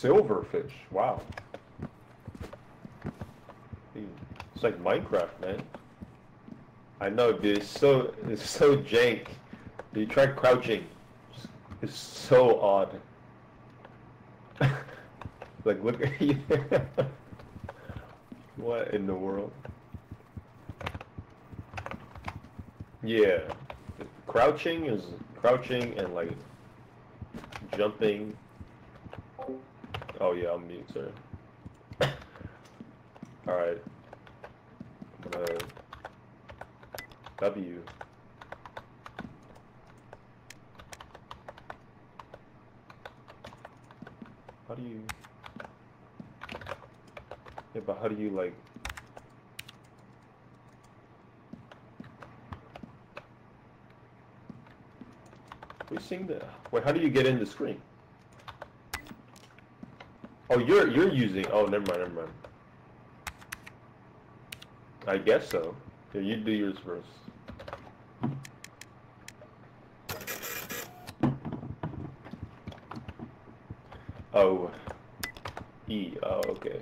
Silverfish. Wow. It's like Minecraft, man. I know, dude. It's so it's so jank. You try crouching. It's so odd. like, look at you. what in the world? Yeah, crouching is crouching and like jumping. Oh yeah, I'm mute, sir. All right. I'm gonna W. How do you? Yeah, but how do you like? We seeing the. Wait, how do you get in the screen? Oh, you're you're using. Oh, never mind, never mind. I guess so. Yeah, you do yours first. Oh. E. Oh, okay.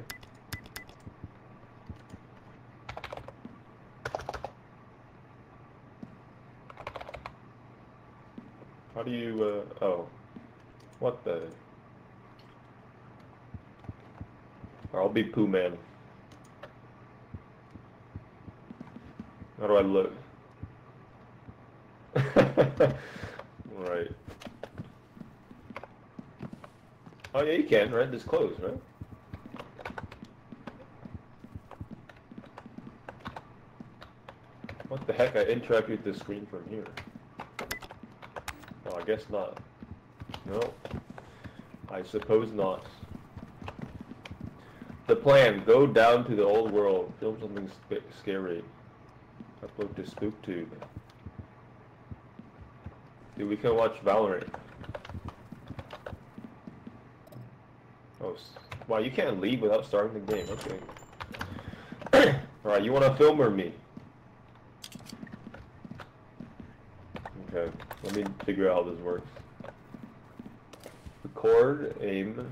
How do you, uh, oh. What the? I'll be Pooh Man. How do I look? right. Oh yeah, you can, right? This closed, right? What the heck? I with the screen from here. Well, I guess not. No. I suppose not. Plan, go down to the old world, film something sc scary. Upload to SpookTube. Dude, we can watch Valorant. Oh, wow, you can't leave without starting the game, okay. Alright, you wanna film or me? Okay, let me figure out how this works. Record, aim,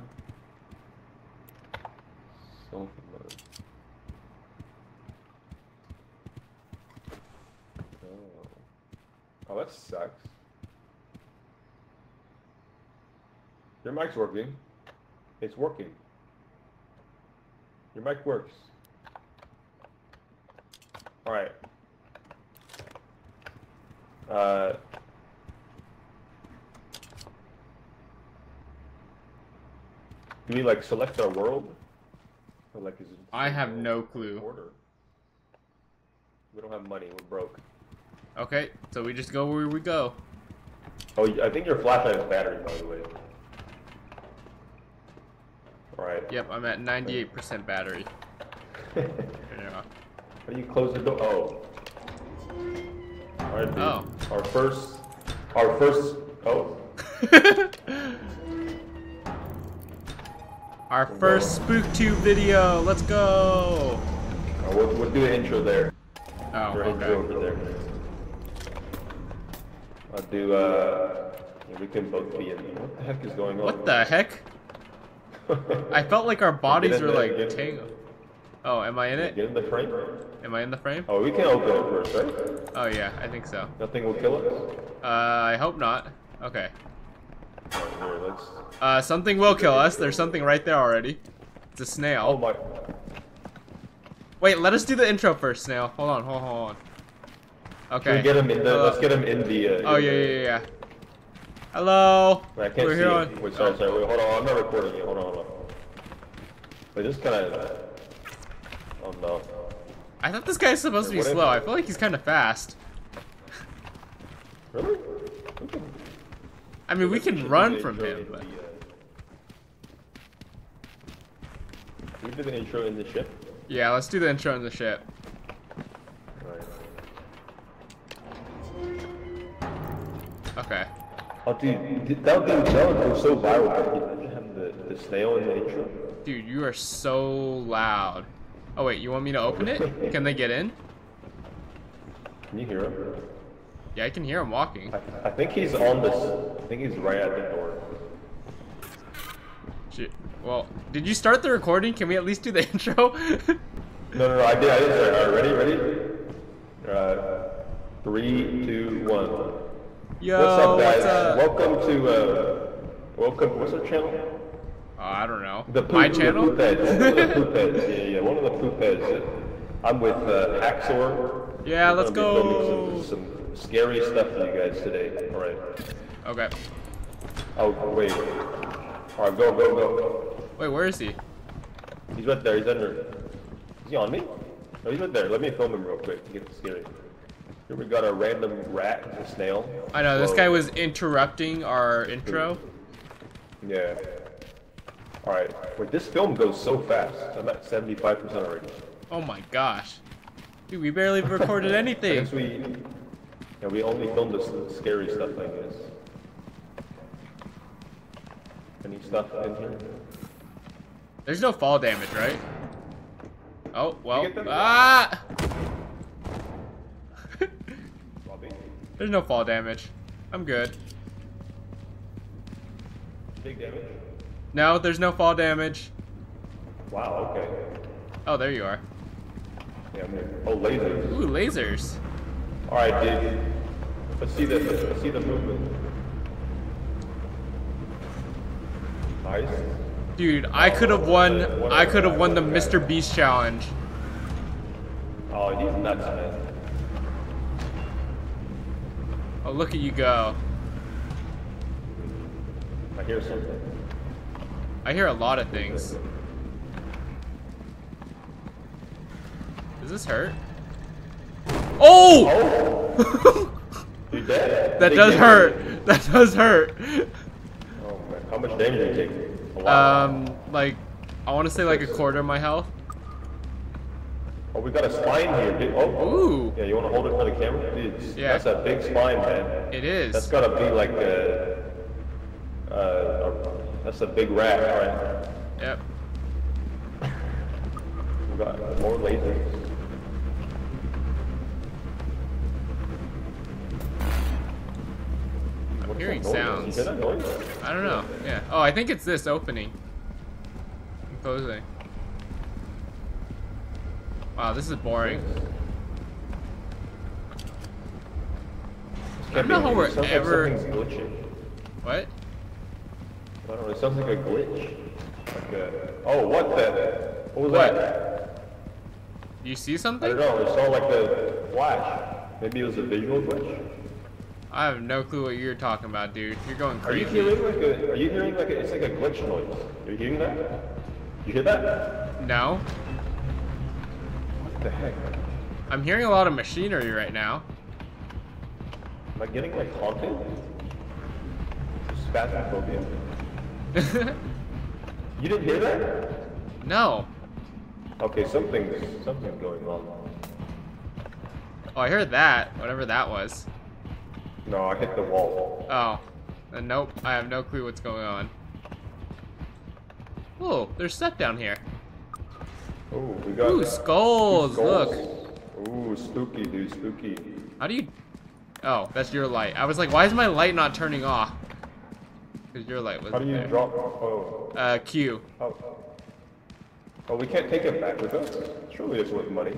selfie mode. Oh. Oh, that sucks. Your mic's working. It's working. Your mic works. Alright. Uh, do we like select our world? Or like is it I have no clue. order? We don't have money, we're broke. Okay, so we just go where we go. Oh, I think your flashlight has battery, by the way. Alright. Yep, I'm at 98% battery. Yeah. How do you close the door? Oh. Alright, dude. Oh. Our first. Our first. Oh. Our first SpookTube video. Let's go. Uh, we'll, we'll do an intro there. Oh, intro okay. over there. I'll do, uh. we can both be in. What the heck is going on? What the heck? I felt like our bodies were there, like get tangled. Oh, am I in it? Get in the frame? Am I in the frame? Oh, we can open it first, right? Oh yeah, I think so. Nothing will kill us? Uh, I hope not. Okay. Alright, here, let's. Uh, something will kill us. There's something right there already. It's a snail. Oh my. Wait, let us do the intro first, snail. Hold on, hold on, hold on. Okay. we get him in the. Uh, let's get him in the. Uh, Oh in yeah, the- yeah, yeah, yeah. Hello. I can't We're see here on. Wait, sorry, sorry. Wait, hold on. I'm not recording you. Hold on. Wait, this kind of. Oh no. I thought this guy's supposed to be slow. I feel like he's kind of fast. Really? I mean, we can run from him, but uh, Can we do the intro in the ship? yeah, let's do the intro in the ship. Okay. Oh, dude, th- that be, that would go so viral. Have the, the snail in the intro? Dude, you are so loud. Oh wait, you want me to open it? Can they get in? Can you hear him? Yeah, I can hear him walking. I, I think he's on this. I think he's right at the door. Shit. Well, did you start the recording? Can we at least do the intro? No, no, no, I did, I did. Sorry. All right, ready, ready? Uh, three, two, one. Yo, what's up, guys? what's up? Welcome to, uh, welcome, what's our channel? Oh, I don't know. The poop, My channel? poop heads. One of the poop heads. Yeah, yeah, one of the poop heads. I'm with uh, HacSoar. Yeah, We're let's gonna be filming go. Some, some scary stuff for you guys today. All right. Okay. Oh, wait. All right, go, go, go. Wait, where is he? He's right there. He's under. Is he on me? No, he's right there. Let me film him real quick to get scary. Here we got a random rat, a snail. I know, this guy was interrupting our intro. Yeah. All right. Wait, this film goes so fast. I'm at 75% already. Oh my gosh. Dude, we barely recorded anything. we, yeah, we only filmed the scary stuff, I guess. Any stuff in here? There's no fall damage, right? Oh, well. Ah! There's no fall damage. I'm good. Big damage? No, there's no fall damage. Wow, okay. Oh, there you are. Yeah, I'm here. Oh, lasers. Ooh, lasers. Alright, dude. Let's see the, let's see the movement. Nice. Dude, I could have oh, won. I could have won the Mr. Beast challenge. Oh, he's nuts, man. Oh, look at you go. I hear something. I hear a lot of things. Does this hurt? Oh! Oh! that does hurt. That does hurt. Oh, man. How much damage did you take? Um, like, I want to say like a quarter of my health. Oh, we got a spine here, dude. Oh, Ooh, yeah. You want to hold it for the camera? Dude, Yeah. that's a big spine, man. it is. That's gotta be like uh, a that's a big rat. Right, Yep. we got more lasers. I'm hearing sounds. I don't know. Yeah. Oh, I think it's this opening. And closing. Wow, this is boring. I don't know how we're ever- Like something's glitching. What? I don't know. It sounds like a glitch. Like a, oh, what the? What was What? that? Do you see something? I don't know. It saw like a flash. Maybe it was a visual glitch. I have no clue what you're talking about, dude. You're going crazy. Are you hearing like a? Are you hearing like a? It's like a glitch noise. Are you hearing that? You hear that? No? What the heck? I'm hearing a lot of machinery right now. Am I getting like haunted? Phasmophobia. You didn't hear that? no. Okay, something's something's going on. Oh, I heard that. Whatever that was. No, I hit the wall. Oh. Uh, nope. I have no clue what's going on. Oh, there's stuff down here. Ooh, we got Ooh, skulls. Look. Ooh, spooky, dude, spooky. How do you... Oh, that's your light. I was like, why is my light not turning off? Because your light was How do you there. drop? Oh, Uh, Q. oh. Oh, we can't take it back with us. Surely it's worth money.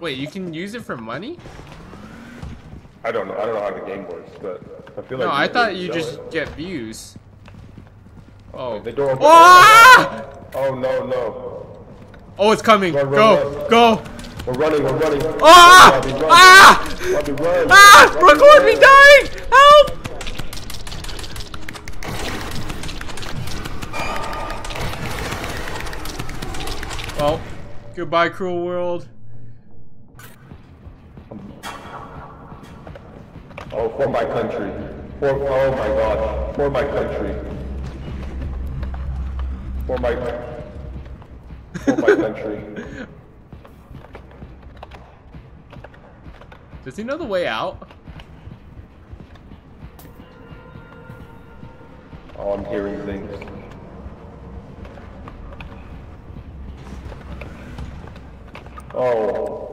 Wait, you can use it for money? I don't know. I don't know how the game works, but I feel like. No, I thought you just it. get views. Oh. The door. Ah! Oh no no! Oh, it's coming. Run, run, Go, run. go. We're running. We're running. Ah! Robbie, run. Ah! Robbie, run. Ah! Robbie, Record me dying! Help! Well, goodbye, cruel world. Oh, for my country. For oh my God. For my country. For my. For my country. Does he know the way out? Oh, I'm hearing things. Oh,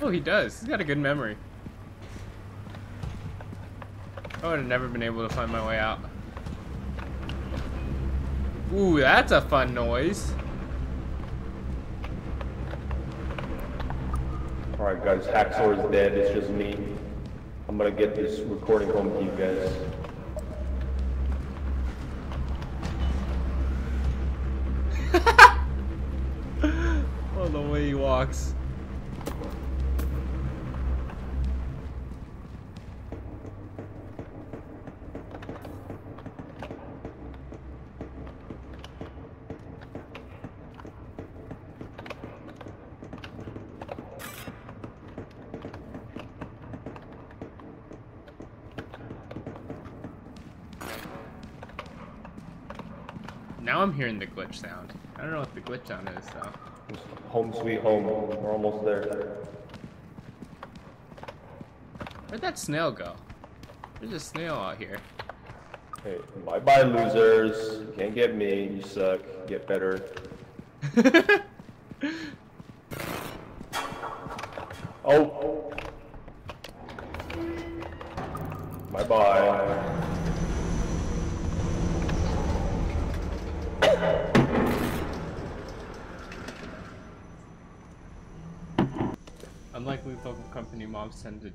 Oh, he does. He's got a good memory. I would have never been able to find my way out. Ooh, that's a fun noise. Alright guys, HacSoar is dead, it's just me. I'm gonna get this recording home to you guys. oh, walks. Now I'm hearing the glitch sound. I don't know what the glitch sound is though. Home sweet home, we're almost there. Where'd that snail go? There's a snail out here. Hey, bye bye losers. You can't get me, you suck. Get better.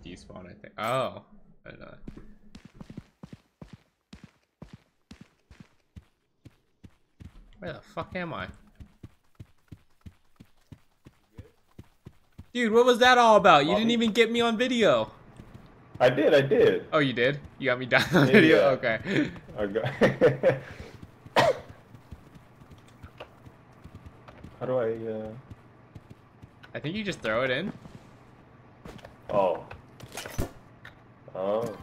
despawn, I think. Oh. I know. Where the fuck am I? Dude, what was that all about? You didn't even get me on video. I did, I did. Oh, you did? You got me down on video? Yeah. Okay. I got. How do I, uh. I think you just throw it in. Oh. Oh.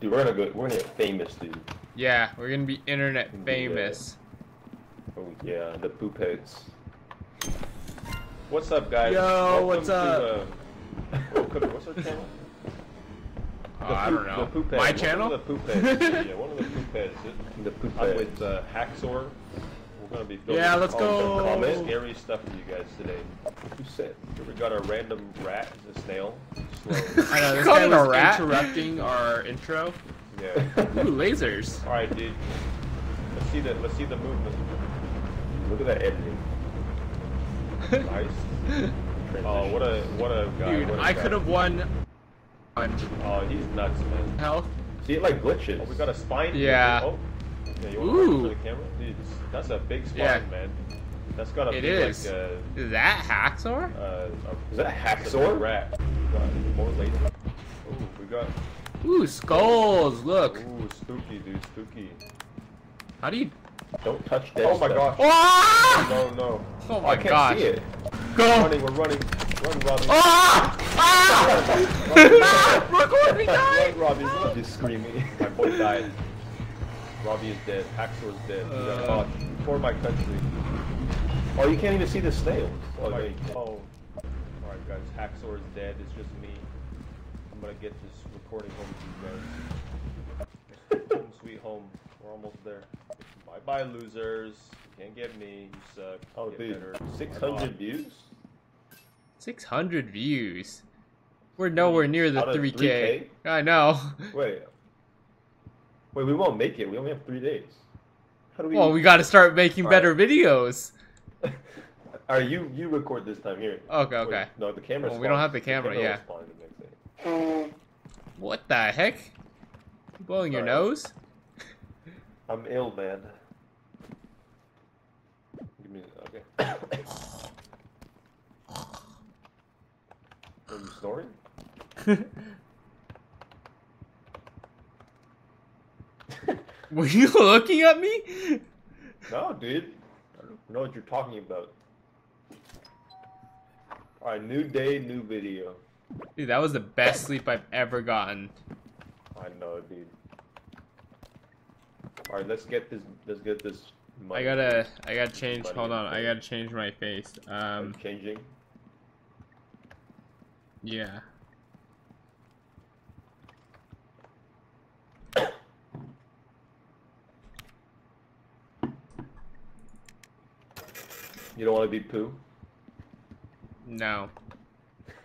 Dude, we're gonna go. We're gonna get famous, dude. Yeah, we're gonna be internet Yeah. famous. Oh yeah, the poop heads. What's up, guys? Yo, what's To, uh, welcome- what's our channel? Oh, The I don't know. The poop My heads. channel? Of the poop heads. yeah, one of the poop heads. The poop I'm with uh, HacSoar. We're gonna be filming Yeah, let's some go. Comment. Scary stuff for you guys today. Who said? Here we got a random rat, a snail. Slow. I know, this guy was rat? interrupting our intro. yeah. Ooh, lasers. All right, dude. Let's see the let's see the movement. Look at that editing. Nice. Oh, what a what a guy. Dude, what a I could have won Oh, he's nuts, man. health. See it like glitches. Oh, we got a spine. Yeah. Oh. Yeah, you want to Ooh. for the camera? Dude, that's a big spine, Yeah. man. That's gotta It be is. like a, Is that Hacksaw? uh, Is that a hacksaw? rat. More later. Ooh, we got. Ooh, skulls. Look. Ooh, spooky, dude, spooky. How do you? Don't touch that. Oh my stuff. gosh. Ah! No, no. Oh I my can't gosh. see it. We're Go. running, we're running. Run, Robbie. Ah! Ah! Record me Run, die. Robbie, run. Just screaming. My boy died. Robbie is dead. HacSoar's dead. We got Uh. caught. For my country. Oh, you can't even see the snails. Oh, Oh, my, no, you can't. oh. Alright, guys. Hacksaw is dead. It's just me. I'm gonna get this recording home to you guys. home sweet home. We're almost there. Bye bye, losers. You can't get me. You suck. Oh, Get dude, better. 600 views? 600 views. We're nowhere near the 3K. 3K? I know. Wait. Wait, we won't make it. We only have three days. How do we? Well, we got to start making Alright. better videos. Are you you record this time here? Okay, Wait, okay. no, the camera. Well, we don't have the camera, yeah. the next day. What the heck? You blowing your Sorry. nose? I'm ill, man. Give me okay. Are you snoring? Were you looking at me? No, dude. I don't know what you're talking about. Alright, new day, new video. Dude, that was the best sleep I've ever gotten. I know, dude. Alright, let's get this. Let's get this. I gotta, I gotta change. Money Hold on, I gotta change my face. Um, changing. yeah. You don't want to be poo. No,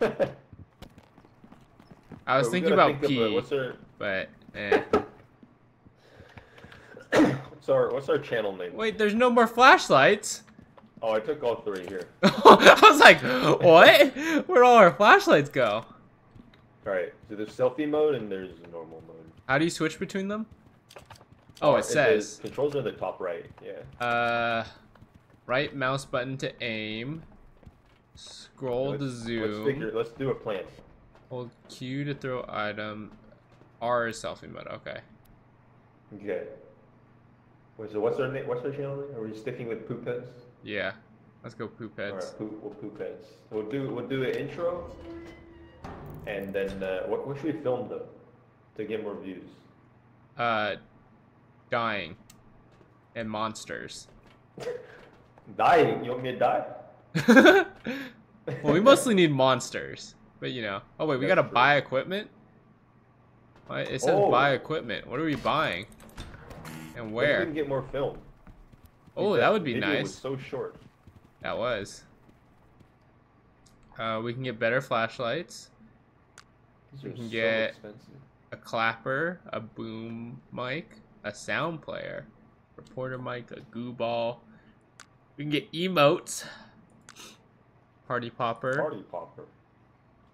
I was thinking about think of a- P, what's our but eh. what's our what's our channel name? Wait, there's no more flashlights. Oh, I took all three here. I was like, what? Where'd all our flashlights go? All right. So there's selfie mode and there's normal mode. How do you switch between them? Oh, it says says controls are in the top right. Yeah. uh, right mouse button to aim, scroll let's, to zoom, Let's figure. Let's do a plan. hold Q to throw item, R is selfie mode. Okay. Okay. Wait, so what's our name? What's our channel name? Are we sticking with poop heads? Yeah. Let's go poop All heads. right, poop, we'll poop heads. We'll do we'll do an intro, and then uh, what what should we film though, to get more views? Uh, dying, and monsters. Dying? You want me to die? well, we mostly need monsters, but you know. Oh wait, we That's gotta true. buy equipment. What? It says Oh. buy equipment. What are we buying? And where? we can get more film. Oh, that would be video nice. Was so short. That was. Uh, we can get better flashlights, These We are can so get- expensive. a clapper, a boom mic, a sound player, reporter mic, a goo ball. We can get emotes, party popper, Party popper.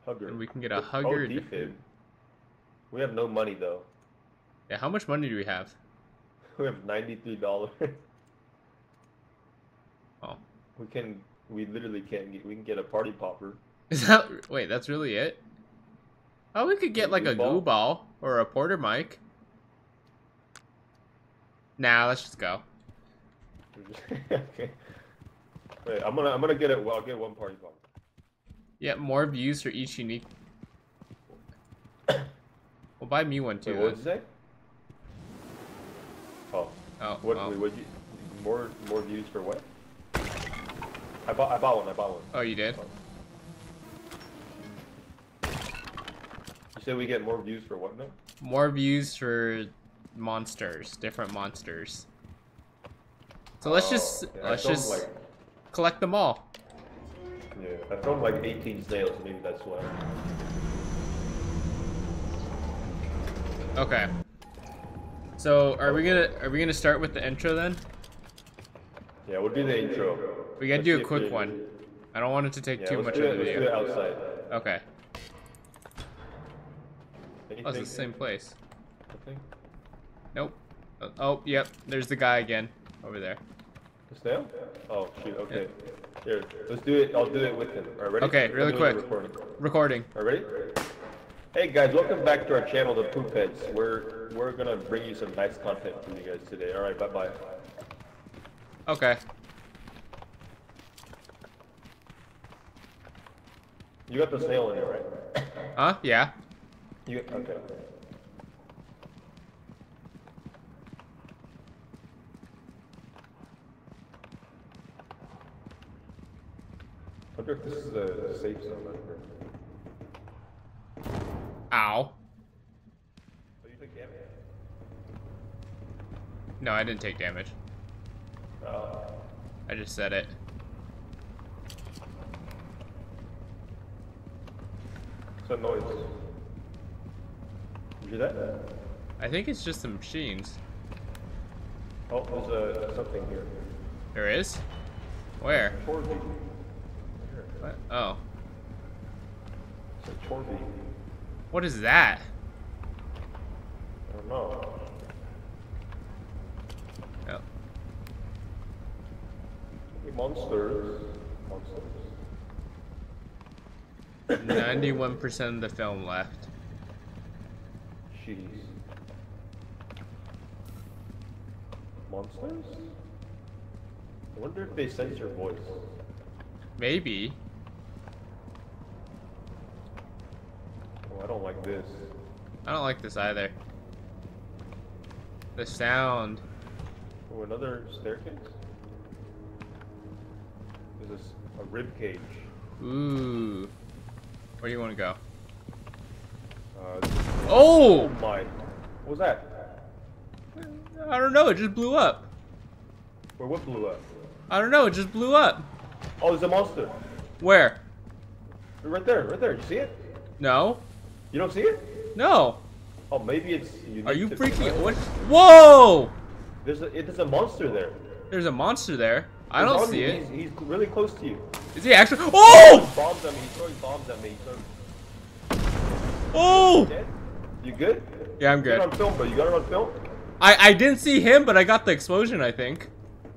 Hugger. and we can get a Oh, hugger. defib. We have no money though. yeah, how much money do we have? We have ninety three dollars. Oh, We can. We literally can't get. We can get a party popper. is that wait? That's really it? Oh, we could get A like a goo ball? goo ball or a porter mic. Nah, let's just go. okay. Wait, I'm gonna. I'm gonna get it. Well, I'll get one party popper. Yeah, more views for each unique. Well, buy me one too. Wait, what did you say? Oh, Oh, what? well. Wait, what? You, more more views for what? I bought. I bought one. I bought one. oh, you did? You said we get more views for what now? More views for monsters, different monsters. So let's just Oh, yeah, I let's just like collect them all. yeah. I filmed like 18 snails. Maybe that's why. Okay. So are we gonna are we gonna start with the intro then? Yeah, we'll do the intro. We gotta Let's do a quick one. I don't want it to take Yeah, too much of the let's do it outside. Okay. Anything? Oh, it's the same place. Nothing? Nope. Oh, oh, yep. There's the guy again over there. The snail? Oh shoot. Okay. Here, let's do it. I'll do it with him. All right, ready? Okay, really quick. recording. Recording. All right, ready? Hey guys, welcome back to our channel, The Poop Heads. We're we're gonna bring you some nice content for you guys today. All right, bye bye. Okay. You got the snail in there, right? Huh? Yeah. You okay? Wonder if this is a safe zone. Wonder. Ow. Oh, you took damage. No, I didn't take damage. Uh, I just said it. it's a noise. Did you hear that? I think it's just the machines. Oh, there's a something here. There is? Where? What? Oh. It's a What is that? I don't know. Oh. Hey, Monsters. Monsters. 91% of the film left. Jeez. Monsters? I wonder if they sense your voice. Maybe. I don't like this. I don't like this either. The sound. Oh, another staircase? There's this, a rib cage. Ooh. Where do you want to go? Uh, oh Oh! my. What was that? I don't know, it just blew up. Where what blew up? I don't know, it just blew up. Oh, there's a monster. Where? Right there, right there. You see it? No? You don't see it? No. Oh, maybe it's. Are you freaking? What? Whoa! There's a, it, there's a monster there. There's a monster there. I He's don't see you. it. He's, he's really close to you. Is he actually? Oh! Bombs at me. He's throwing bombs at me. Throwing... Oh! Dead? You good? Yeah, I'm You good. on film, bro. You got it on film? I I didn't see him, but I got the explosion. I think.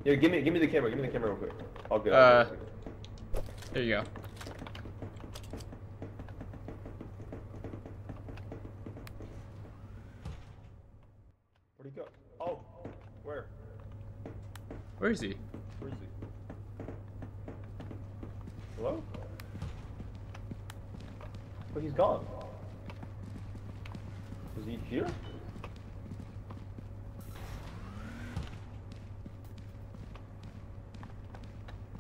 Yeah, give me give me the camera. Give me the camera real quick. I'll get it. Uh, There you go. Where'd he go? Oh, where? Where is he? Where is he? Hello? But he's gone. Is he here?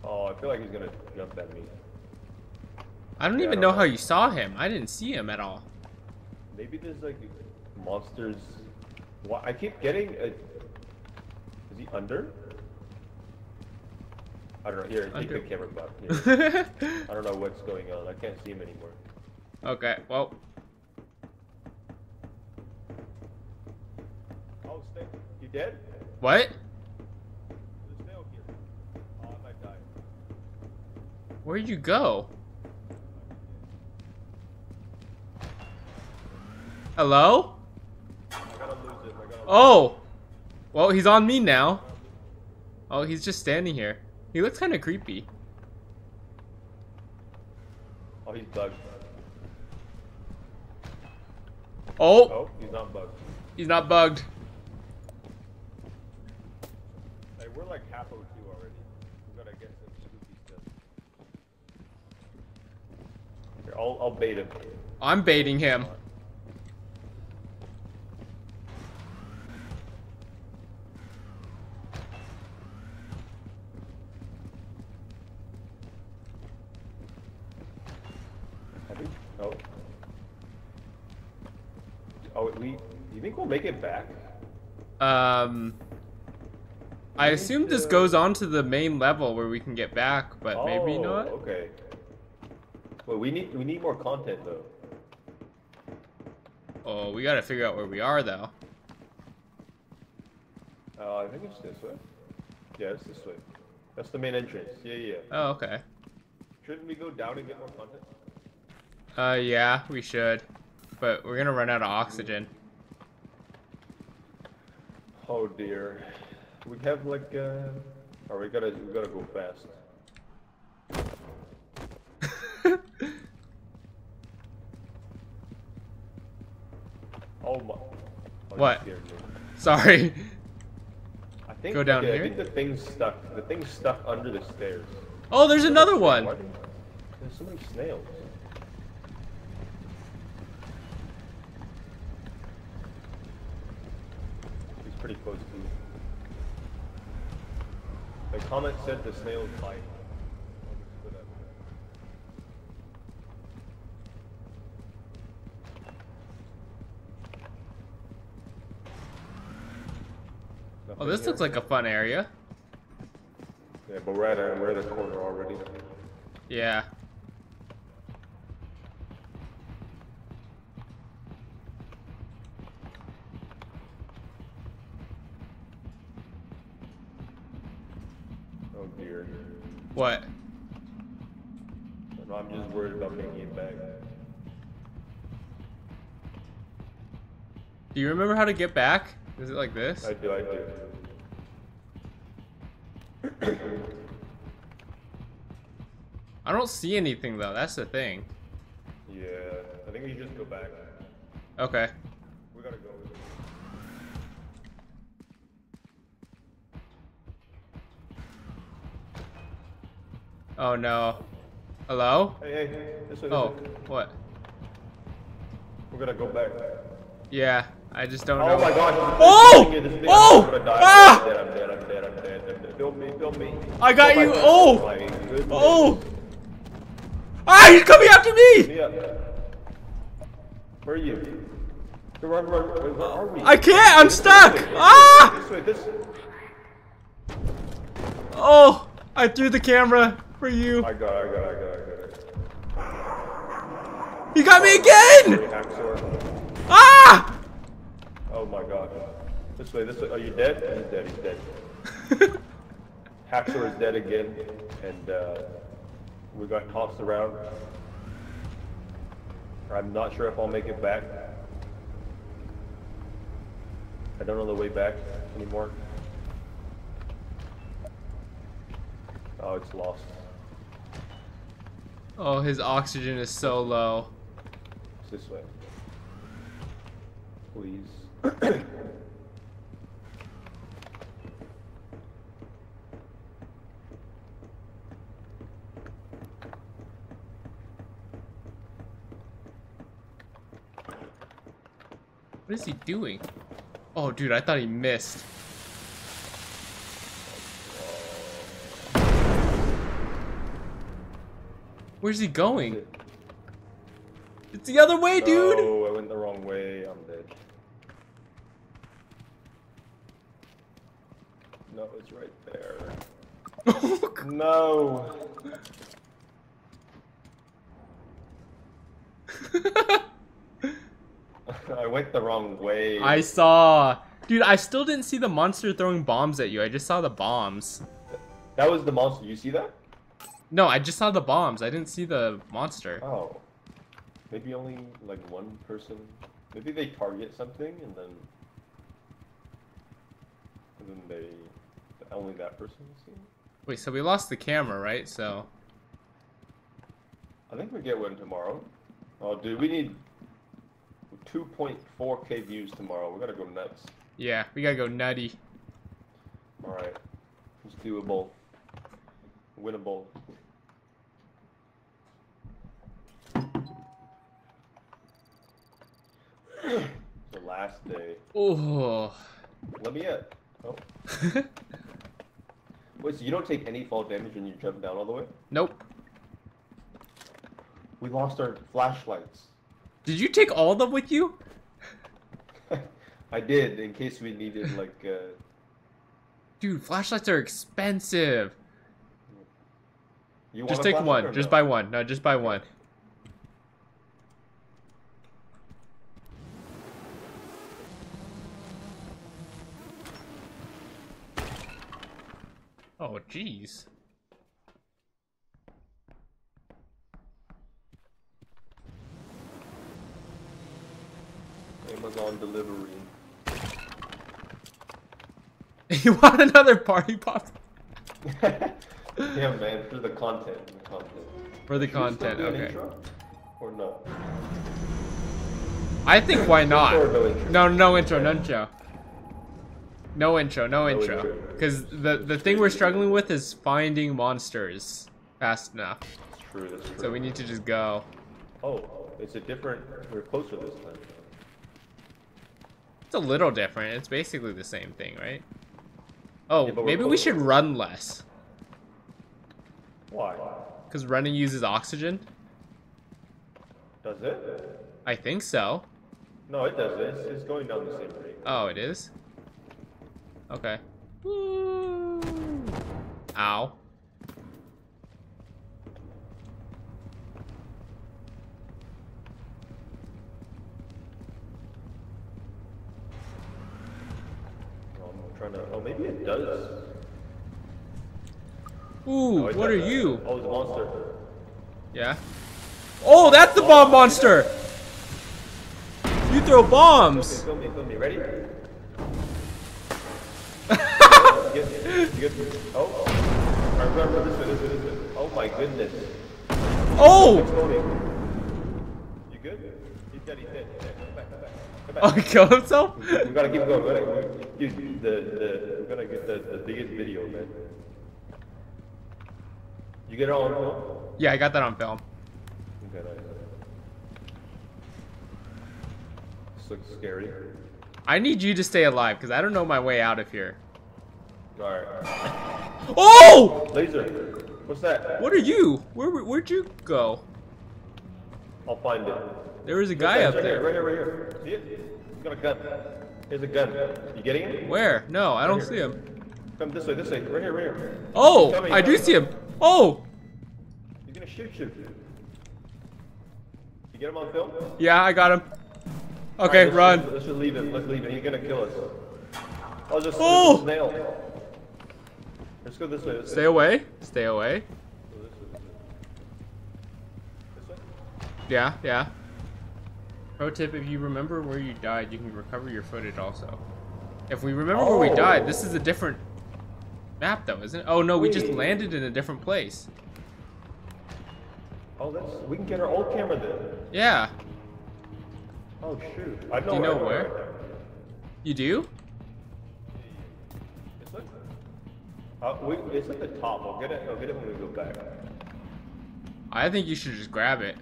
Oh, I feel like he's gonna jump at me. I don't Yeah, I even don't know how you saw him. I didn't see him at all. Maybe there's like monsters. Why I keep getting a. Is he under? I don't know. Here, take the camera back. I don't know what's going on. I can't see him anymore. okay. Well, Oh, Snake, you dead? what? There's a snail here. Oh, I might die. Where'd you go? Hello? I gotta lose it. I gotta. Oh! Well, he's on me now. Oh, he's just standing here. He looks kind of creepy. Oh, he's bugged. Oh, Oh, he's not bugged. he's not bugged. Hey, we're like half O2 already. We gotta get some spooky stuff. Here, I'll, I'll bait him. I'm baiting him. Have we? Oh. Oh, we. You think we'll make it back? Um, I assume this goes on to the main level where we can get back, but maybe Oh, not. Okay. Well, we need we need more content though. Oh, we gotta figure out where we are though. Uh, I think it's this way. Yeah, it's this way. That's the main entrance. Yeah, yeah. Oh, okay. Shouldn't we go down and get more content? Uh, yeah, we should. But we're gonna run out of oxygen. Oh dear. We have like uh. Or we gotta we gotta go fast. Oh my. Oh, What? Sorry. I think Go down okay, here? I think the thing's stuck. The thing's stuck under the stairs. Oh, there's another Why one. There's so many snails. He's pretty close to. The comment said the snails bite. Oh, this looks like a fun area. Yeah, but we're at a, we're at a corner already. Yeah. Oh dear. What? No, I'm just worried about making it back. Do you remember how to get back? Is it like this? I do, I do. I don't see anything though. That's the thing. Yeah, I think we just go back. Okay. We gotta go. Oh no. Hello? Hey, hey, hey, this way, this Oh, way. what? We're gonna go back. Yeah, I just don't know. Oh my gosh. Oh! This thing Oh! I'm. Ah! I'm dead, I'm dead, I'm dead, I'm dead, I'm dead. Film me, film me. I got my you. Oh! Oh! Ah, he's coming after me! Yeah. Where are you? Run, run, run. Where are we? I can't, I'm This way, stuck! this way, Ah! This way, this way. Oh! I threw the camera for you. I got it, I got it, I got it, I got it. He got me again! Ah! Oh my god. This way, this way. Are you dead? He's dead, he's dead. HacSoar is dead again, and uh, we got tossed around. I'm not sure if I'll make it back. I don't know the way back anymore. Oh, it's lost. Oh, his oxygen is so low. It's this way. Please. What is he doing? Oh, dude, I thought he missed. Where's he going? It's the other way, dude! Oh, I went the wrong way. I'm dead. No, it's right there. No. I went the wrong way. I saw. Dude, I still didn't see the monster throwing bombs at you. I just saw the bombs. That was the monster. You see that? No, I just saw the bombs. I didn't see the monster. Oh. Maybe only like one person. Maybe they target something and then. And then they. Only that person see it? Wait, so we lost the camera, right? So. I think we get one tomorrow. Oh, dude, we need 2.4k views tomorrow. We gotta go nuts. Yeah, we gotta go nutty. Alright. It's doable. Winnable. the last day. Oh. Let me in. Oh. Wait, so you don't take any fall damage when you jump down all the way? nope. We lost our flashlights. Did you take all of them with you? I did, in case we needed, like, uh... Dude, flashlights are expensive. You Just take one. Just no? buy one. No, just buy one. Oh, jeez. Amazon delivery. you want another party pop? yeah, man, for the content. The content. For the Should content, okay. intro? Or no? I think why not? No? No, no intro, no intro. No intro, no No intro. intro. Because the, the thing we're struggling with is finding monsters fast enough. That's true, that's true. So we need to just go. Oh, it's a different... We're closer this time. It's a little different. It's basically the same thing, right? Oh, Yeah, maybe we should run less. Why? Because running uses oxygen? Does it? I think so. No, it doesn't. It's, it's going down the same rate. Oh, it is? Okay. Woo. Ow. I'm trying to... Oh, maybe it does. Ooh, Oh, what are you? Oh, a monster. Yeah. Oh, that's the bomb monster! You throw bombs! Film me, film me. Ready? you get, oh, my goodness. Oh! You good? He's dead, he's dead, he's dead. Come back. Come back. Oh, he killed himself? We gotta keep going. We gotta, dude, the, the, we gotta get the, the biggest video, man. You get it on film? Yeah, I got that on film. Okay, nice. This looks scary. I need you to stay alive because I don't know my way out of here. Alright. Oh! Laser. What's that? What are you? Where where'd you go? I'll find it. There was a guy Right up here, there. Right here, right here. See it? He's got a gun. Here's a gun. You getting it? Where? No, I don't Right see him. Come this way, this way. Right here, right here. Oh, I do see him. Oh, He's gonna shoot you. You get him on film? yeah, I got him. Okay, let's run. Just, let's just leave him. Let's leave him. He's gonna kill us. Oh, just Oh! oh! snail. Let's go this way. This Stay way. away. Stay away. Go? Yeah, yeah. Pro tip, if you remember where you died, you can recover your footage also. If we remember where we Oh. died, this is a different map though, isn't it? Oh no, we just landed in a different place. Oh, that's. We can get our old camera then. Yeah. Oh shoot! I know. Do you know I where? You do? This way? Uh, we, it's at the top. I'll get it. I'll get it when we go back. I think you should just grab it.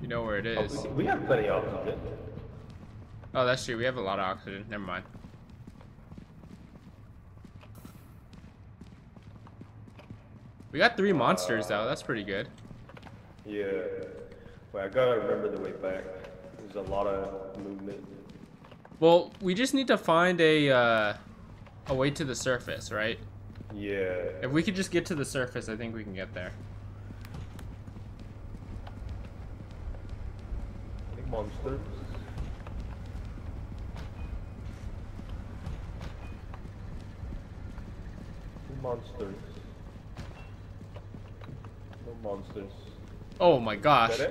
You know where it is. Oh, we, we have plenty of oxygen. Oh, that's true. We have a lot of oxygen. Never mind. We got three monsters though. That's pretty good. Yeah. Wait, I gotta remember the way back. There's a lot of movement. Well, we just need to find a uh, a way to the surface, right? Yeah. If we could just get to the surface, I think we can get there. Any monsters? Monsters. Monsters. Oh my gosh.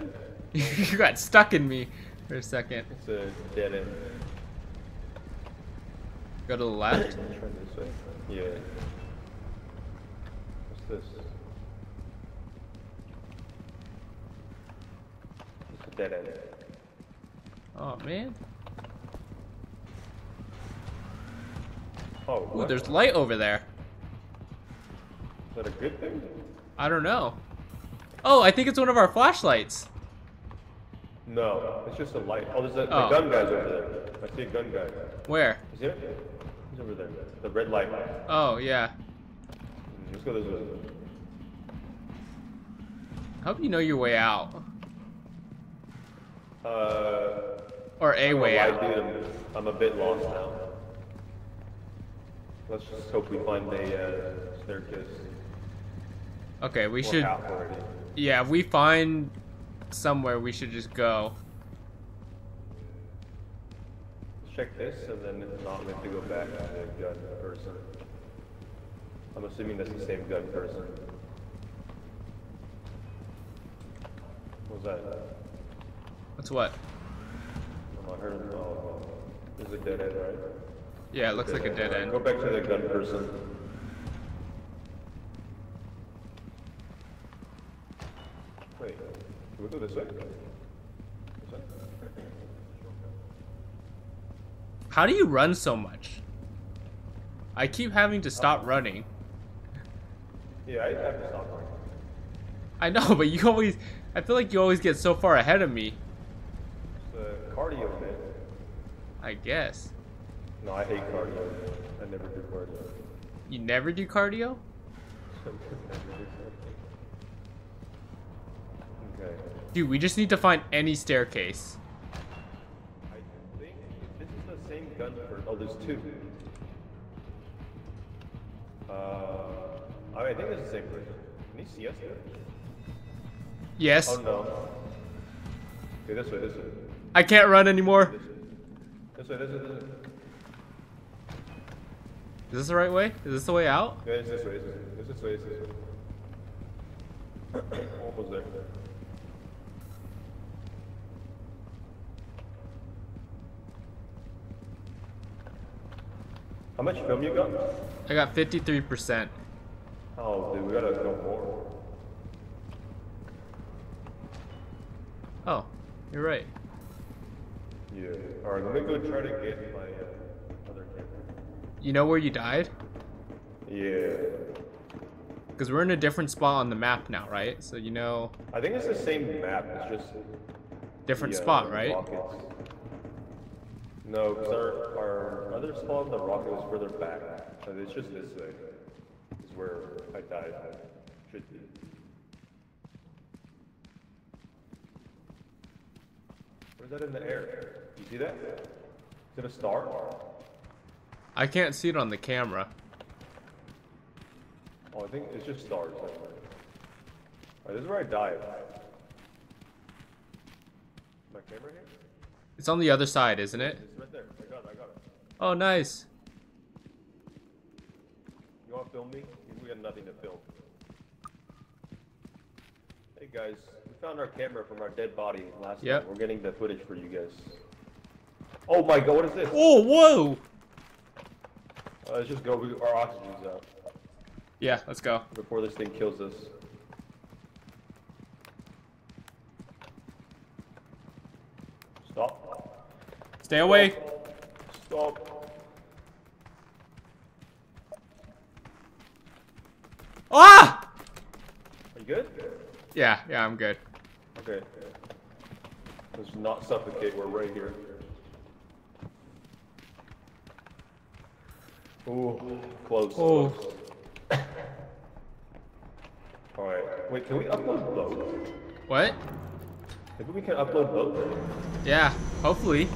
You got stuck in me for a second. It's a dead end. Go to the left. Turn this way. Yeah. What's this? It's a dead end. Oh man. Oh, Ooh, there's light over there. Is that a good thing? I don't know. Oh, I think it's one of our flashlights. No, it's just a light. Oh, there's a Oh. the gun guy's over there. I see a gun guy. Where? Is he? He's over there. The red light. Oh yeah. Let's go this way. I hope you know your way out. Uh, Or a way out. dude, I'm, I'm a bit lost now. Let's just hope we find a uh, staircase. Okay, we We're should. Yeah, if we find somewhere, we should just go. Let's check this, and then if not, we have to go back to the gun person. I'm assuming that's the same gun person. What was that? What's what? I heard it. Oh, there's a dead end, right? Yeah, it looks like a dead end. Go back to the gun person. Wait, uh, can we go this way? This way? How do you run so much? I keep having to stop uh, running. Yeah, I have to stop running. I know, but you always. I feel like you always get so far ahead of me. It's a cardio bit. I guess. No, I hate cardio. I never do cardio. You never do cardio? okay. Dude, we just need to find any staircase. I think this is the same gun for. Oh, there's two. Uh, I think it's the same person. Can you see us there? Yes. Oh no. Okay, this way, this way. I can't run anymore. This way, this way, this way. Is this the right way? Is this the way out? Yeah, it's this way, it's this way. It's this way, it's this way. Almost there. How much film you got? I got 53%. Oh, dude, we gotta go more. Oh, you're right. Yeah. Alright, let me go try to get my uh, other camera. You know where you died? Yeah. Because we're in a different spot on the map now, right? So you know, I think it's the same map, it's just. different uh, spot, right? rockets. No, because our, our other spawn, the rocket was further back. So it's just this way. Is where I died. Should be. Where's that in the air? You see that? Is it a star? I can't see it on the camera. Oh, I think it's just stars. Alright, this is where I died. My camera here? It's on the other side, isn't it? It's right there. I got it. I got it. Oh, nice. You want to film me? We got nothing to film. Hey guys, we found our camera from our dead body last Yep. time. We're getting the footage for you guys. Oh my god, what is this? Oh, whoa! Uh, let's just go. Our oxygen's out Yeah, let's go. before this thing kills us. Stop. Stay away. Stop. Ah! Are you good? Yeah, yeah, I'm good. Okay. Let's not suffocate. We're right here. Ooh, close. Oh. close. All right. Wait, can we upload both? What? Maybe we can upload both. Yeah, hopefully.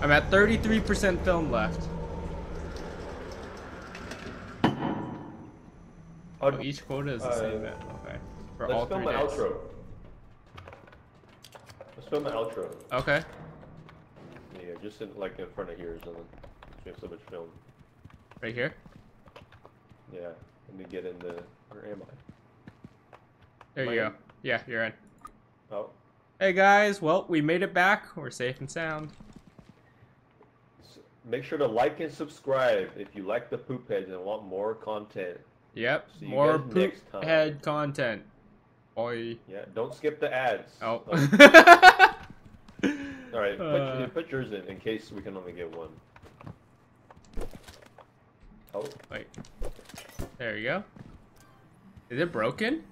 I'm at 33% film left. Oh, each quota is the Uh, same. Okay. For let's three film an days. outro. Let's film an outro. Okay. Yeah, just in, like in front of here or something. We have so much film. Right here. Yeah. Let me get in the. Where am I? There Am you I go. in? Yeah, you're in. Oh. Hey guys, well, we made it back. We're safe and sound. Make sure to like and subscribe if you like the poop heads and want more content. Yep. See More poop head content. Boy. Yeah, don't skip the ads. Oh. All right, put, Uh. put yours in in case we can only get one. Oh, Wait. There you go. Is it broken?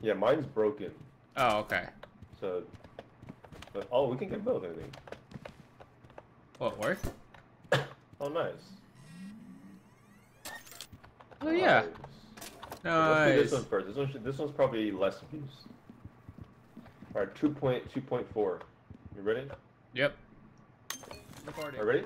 yeah, mine's broken. Oh, okay. So, but, oh, we can get both. I think. Well, it worked. Oh, nice. Oh yeah. Nice. Let's do Nice. this one first. This one, should, this one's probably less views. All right, two point two point four. You ready? Yep. Are you ready?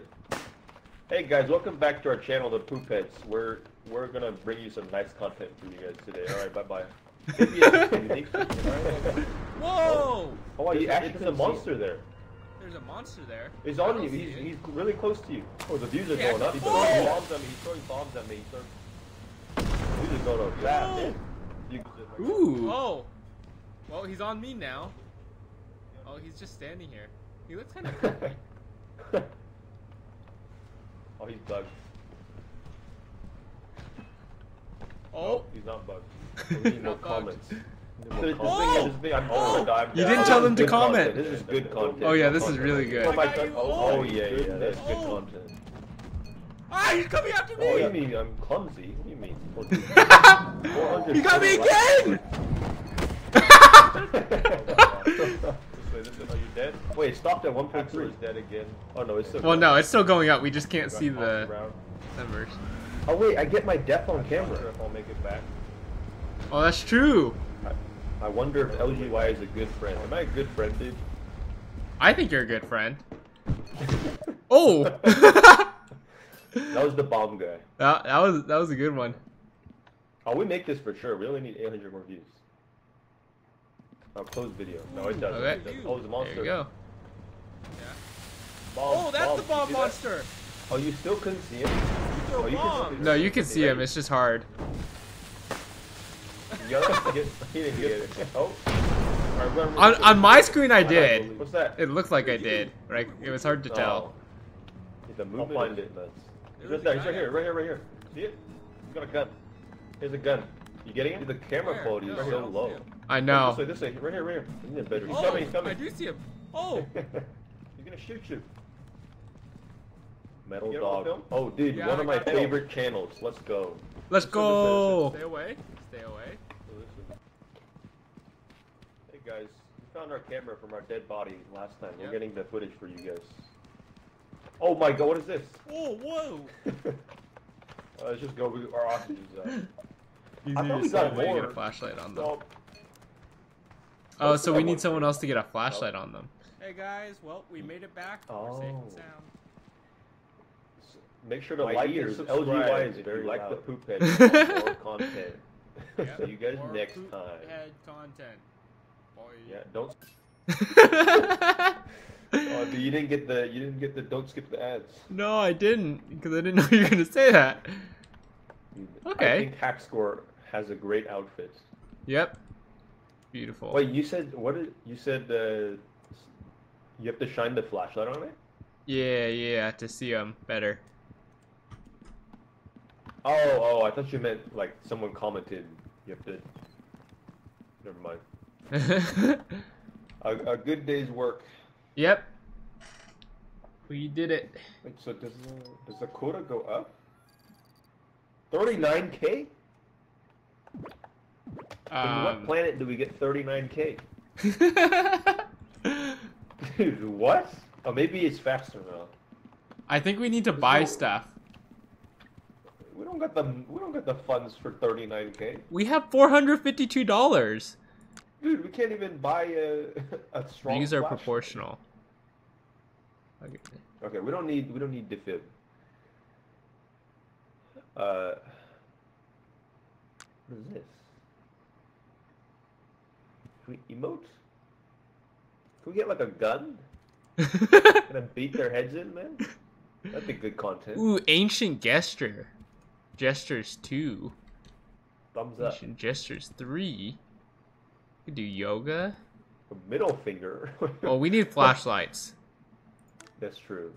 Hey guys, welcome back to our channel, The Poop Heads. We're we're gonna bring you some nice content for you guys today. All right, bye bye. Maybe a unique feature, all right? Whoa! Oh, oh you actually there's there's a a monster there. There's a monster there. He's on you. He's, he's really close to you. Oh, the views are Yeah, going up. He's oh! throwing bombs at me. He's throwing bombs at me. He's throwing... Views are going up fast. Oh! You... Ooh. Oh. Well, he's on me now. Oh, he's just standing here. He looks kind of creepy. oh, he's bugged. Oh. he's not bugged. We need more Not bugged. comments. This, this Oh! thing, thing, oh, my God, I'm You didn't tell them to comment. content. This is good content. Oh, yeah, Good this is really good. Oh, my God. Oh, Oh. yeah, yeah, that's good Oh. content. Ah, he's coming after Oh, me! you mean I'm clumsy? What do you mean? Oh, dude. 400 he got me again! This way, this way. Are you dead? Wait, it stopped at HacSoar 1.3. is dead again. Oh no, it's still well, no, it's still going up. We just can't see the around. numbers. Oh wait, I get my death on Not sure camera. if I'll make it back. Oh, that's true. I wonder if LGY is a good friend. Am I a good friend, dude? I think you're a good friend. Oh! That was the bomb guy. that, that was that was a good one. Oh, we make this for sure. We only need 800 more views. Oh, close video. No, it doesn't. Okay. It doesn't. Oh, it's a monster. There you go. Bomb, Oh, that's bomb. the bomb see that? monster. Oh, you still couldn't see him? throw oh, you bombs. Can, No, you can see him. It's just hard. You he didn't get it. Oh. Alright, we're On on my screen, I did. What's that? It looked like I did. Like it was hard to oh. tell. Oh. The movement find it. nuts. He's right there. He's right here. Right here. Right here. See it? He's got a gun. Here's a gun. You getting it? The camera Where? quality is I so don't see low. him. I This way. This way. Right here. Right here. He's in better. He's Oh, coming. He's I do see him. Oh, He's gonna shoot you. Metal You dog. Oh, dude, Yeah, one I of my got film. favorite channels. Let's go. let's go. Stay away. Stay away. Hey guys, we found our camera from our dead body last time. We're getting the footage for you guys. Oh my god, what is this? Oh, whoa. Uh, let's just go. We, our oxygen's out. Easy I thought to we got say when you get a flashlight on them. Oh, Oh, so we need someone else to get a flashlight on them. Hey guys, well, we made it back. We're safe and Oh. sound. make sure to My like ears, and LGY subscribe is if very you like the loud. poop head and want more content. Yep. See you guys More next time. Head content. Yeah, don't. Oh, you didn't get the you didn't get the don't skip the ads. No, I didn't, because I didn't know you were gonna say that. Okay. I think HacSoar has a great outfit. Yep. Beautiful. Wait, you said what? Did, you said uh, you have to shine the flashlight on it. Yeah, yeah, to see them better. Oh, oh, I thought you meant like someone commented. You have to. Never mind. A, a good day's work. yep. We did it. Wait, so does the, does the quota go up? 39k? On what Um, planet do we get 39k? Dude, what? Oh, maybe it's faster now. I think we need to buy no- stuff. We don't got the we don't got the funds for 39k. We have four hundred fifty-two dollars. Dude, we can't even buy a a strong. These are flashlight. proportional. Okay. Okay, we don't need we don't need defib. Uh, what is this? Can we emote? Can we get like a gun and then beat their heads in, man? That'd be good content. Ooh, ancient gesture. Gestures two. Thumbs up. Ancient gestures three. Could do yoga. Middle finger. Oh, we need flashlights. That's true.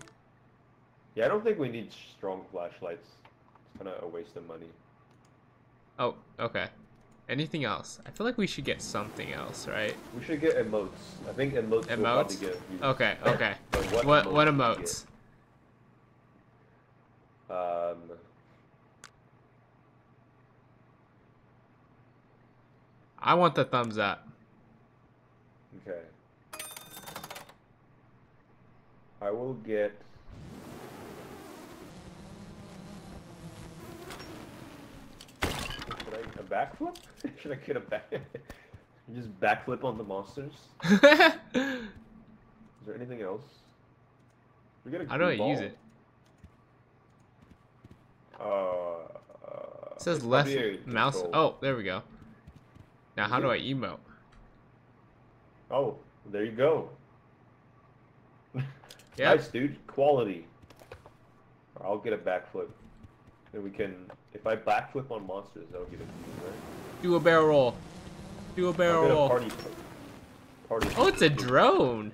Yeah, I don't think we need strong flashlights. It's kind of a waste of money. Oh, okay. Anything else? I feel like we should get something else, right? We should get emotes. I think emotes, Emotes? get. Okay, okay. What What what emotes we emotes? Um, I want the thumbs up. okay. I will get. Should I a backflip? Should I get a back? Just backflip on the monsters. Is there anything else? We get a I glue use it? Uh, uh, It says left mouse. control. Oh, there we go. Now, how do? I emote? Oh, there you go. Yep. Nice, dude. Quality. Or I'll get a backflip. And we can, if I backflip on monsters, that'll get a view, right? Do a barrel roll. Do a barrel I'll get a roll. party. Party. Oh, it's a drone.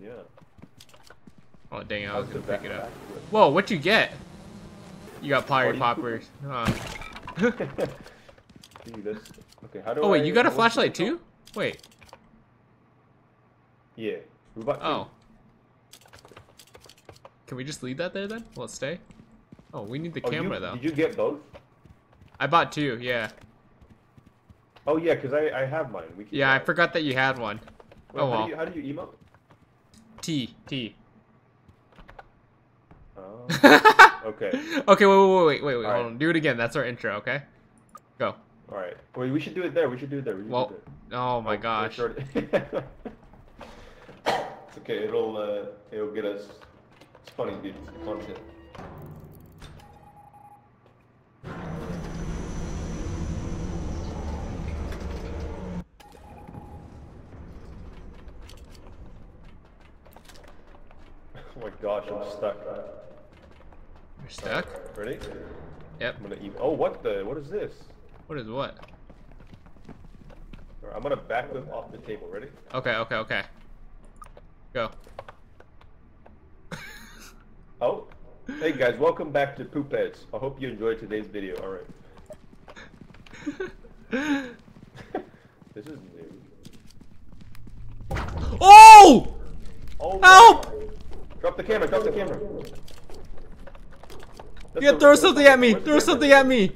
Yeah. Oh, dang, I was gonna pick it up. backflip? Whoa, what you get? You got Party poppers. Huh. Dude, that's okay. How do Oh wait, I- you got a flashlight too? Wait. Yeah. Two. Oh. Can we just leave that there then? Will it stay? Oh, we need the Oh, you- camera though. Did you get both? I bought two. Yeah. Oh yeah, cause I I have mine. We can Yeah, I try. forgot that you had one. Wait, oh how well. Do you, how do you emote? T T. Oh. okay. Okay, wait, wait, wait, wait, wait, wait. Alright. Hold on. Do it again. That's our intro. Okay. Go. All right. Wait, we should do it there. We should do it there. We Well, do it. Oh my Oh, gosh. it's okay. It'll uh, it'll get us. It's funny, dude. It's content. Oh my gosh, I'm stuck. You're stuck. Ready? Yep. I'm gonna eat. Oh, what the? What is this? What is what? Alright, I'm gonna back them off the table. Ready? Okay, okay, okay. Go. Oh, hey guys, welcome back to Poop Heads. I hope you enjoyed today's video. All right, this is new. oh! Oh, Help! Drop the camera. Drop the camera. That's Yeah, throw something at me. Throw something at me.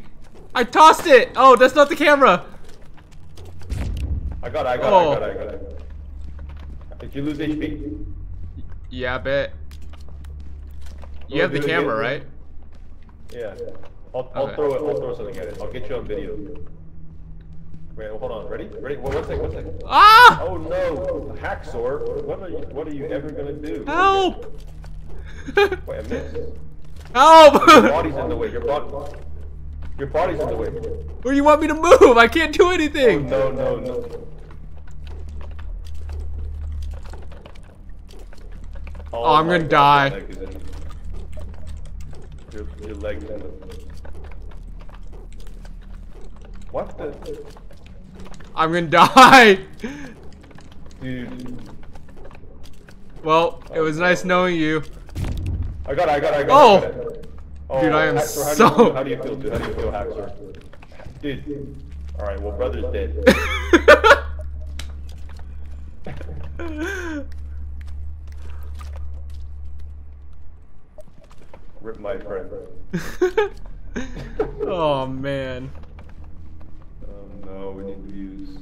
I tossed it. Oh, that's not the camera. I got it. I got Oh. it. I got it. I got it. Did you lose HP? Yeah, I bet. You have the camera, right? Yeah. I'll, I'll Okay. throw it. I'll throw something at it. I'll get you on video. Wait, hold on. Ready? Ready? One, one second. One second. Ah! Oh no, HacSoar! What are you? What are you ever gonna do? Help! Wait, I missed. Your Help! body's in the way. Your body. Your body's in the way. Where you want me to move? I can't do Oh, anything. no, no, no. Oh, I'm gonna God, die. Your leg is in. Your, your in. What the? I'm gonna die. Dude. Well, it was oh, nice knowing you. I got it, I got it, I got Oh! I got it. Oh, Dude, I am HacSoar, how so- Do you? How do you feel, dude? How do you feel, HacSoar? Dude. Alright, well, brother's dead. Rip my friend. oh man. Oh no, we need views.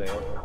Snail.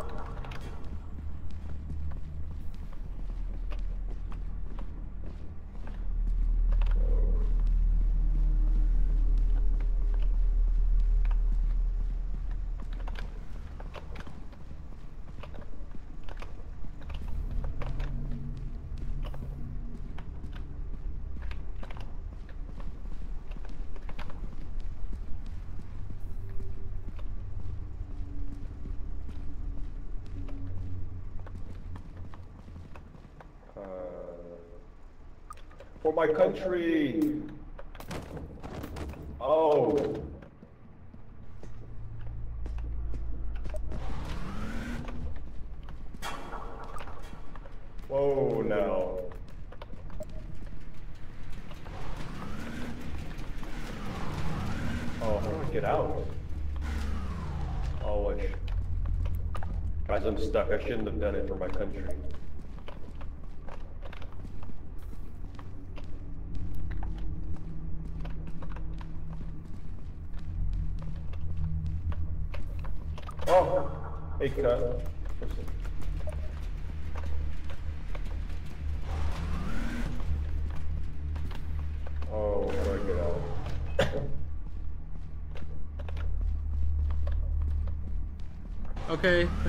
Uh, for my country. Oh. Whoa, no. Oh, how do I get out? Oh, I guys, I'm stuck. I shouldn't have done it for my country.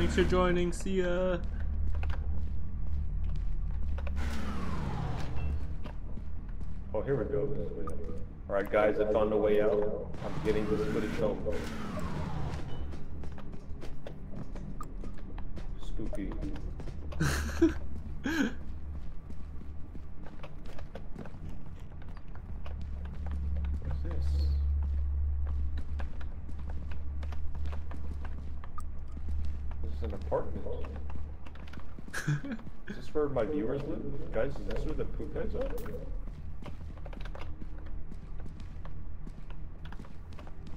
Thanks for joining. See ya. Oh, here we go. Alright, guys, I found a way out. I'm getting this footage home. Spooky. What's this? This is an apartment. Is this where my viewers live? Guys, is this where the poop heads are?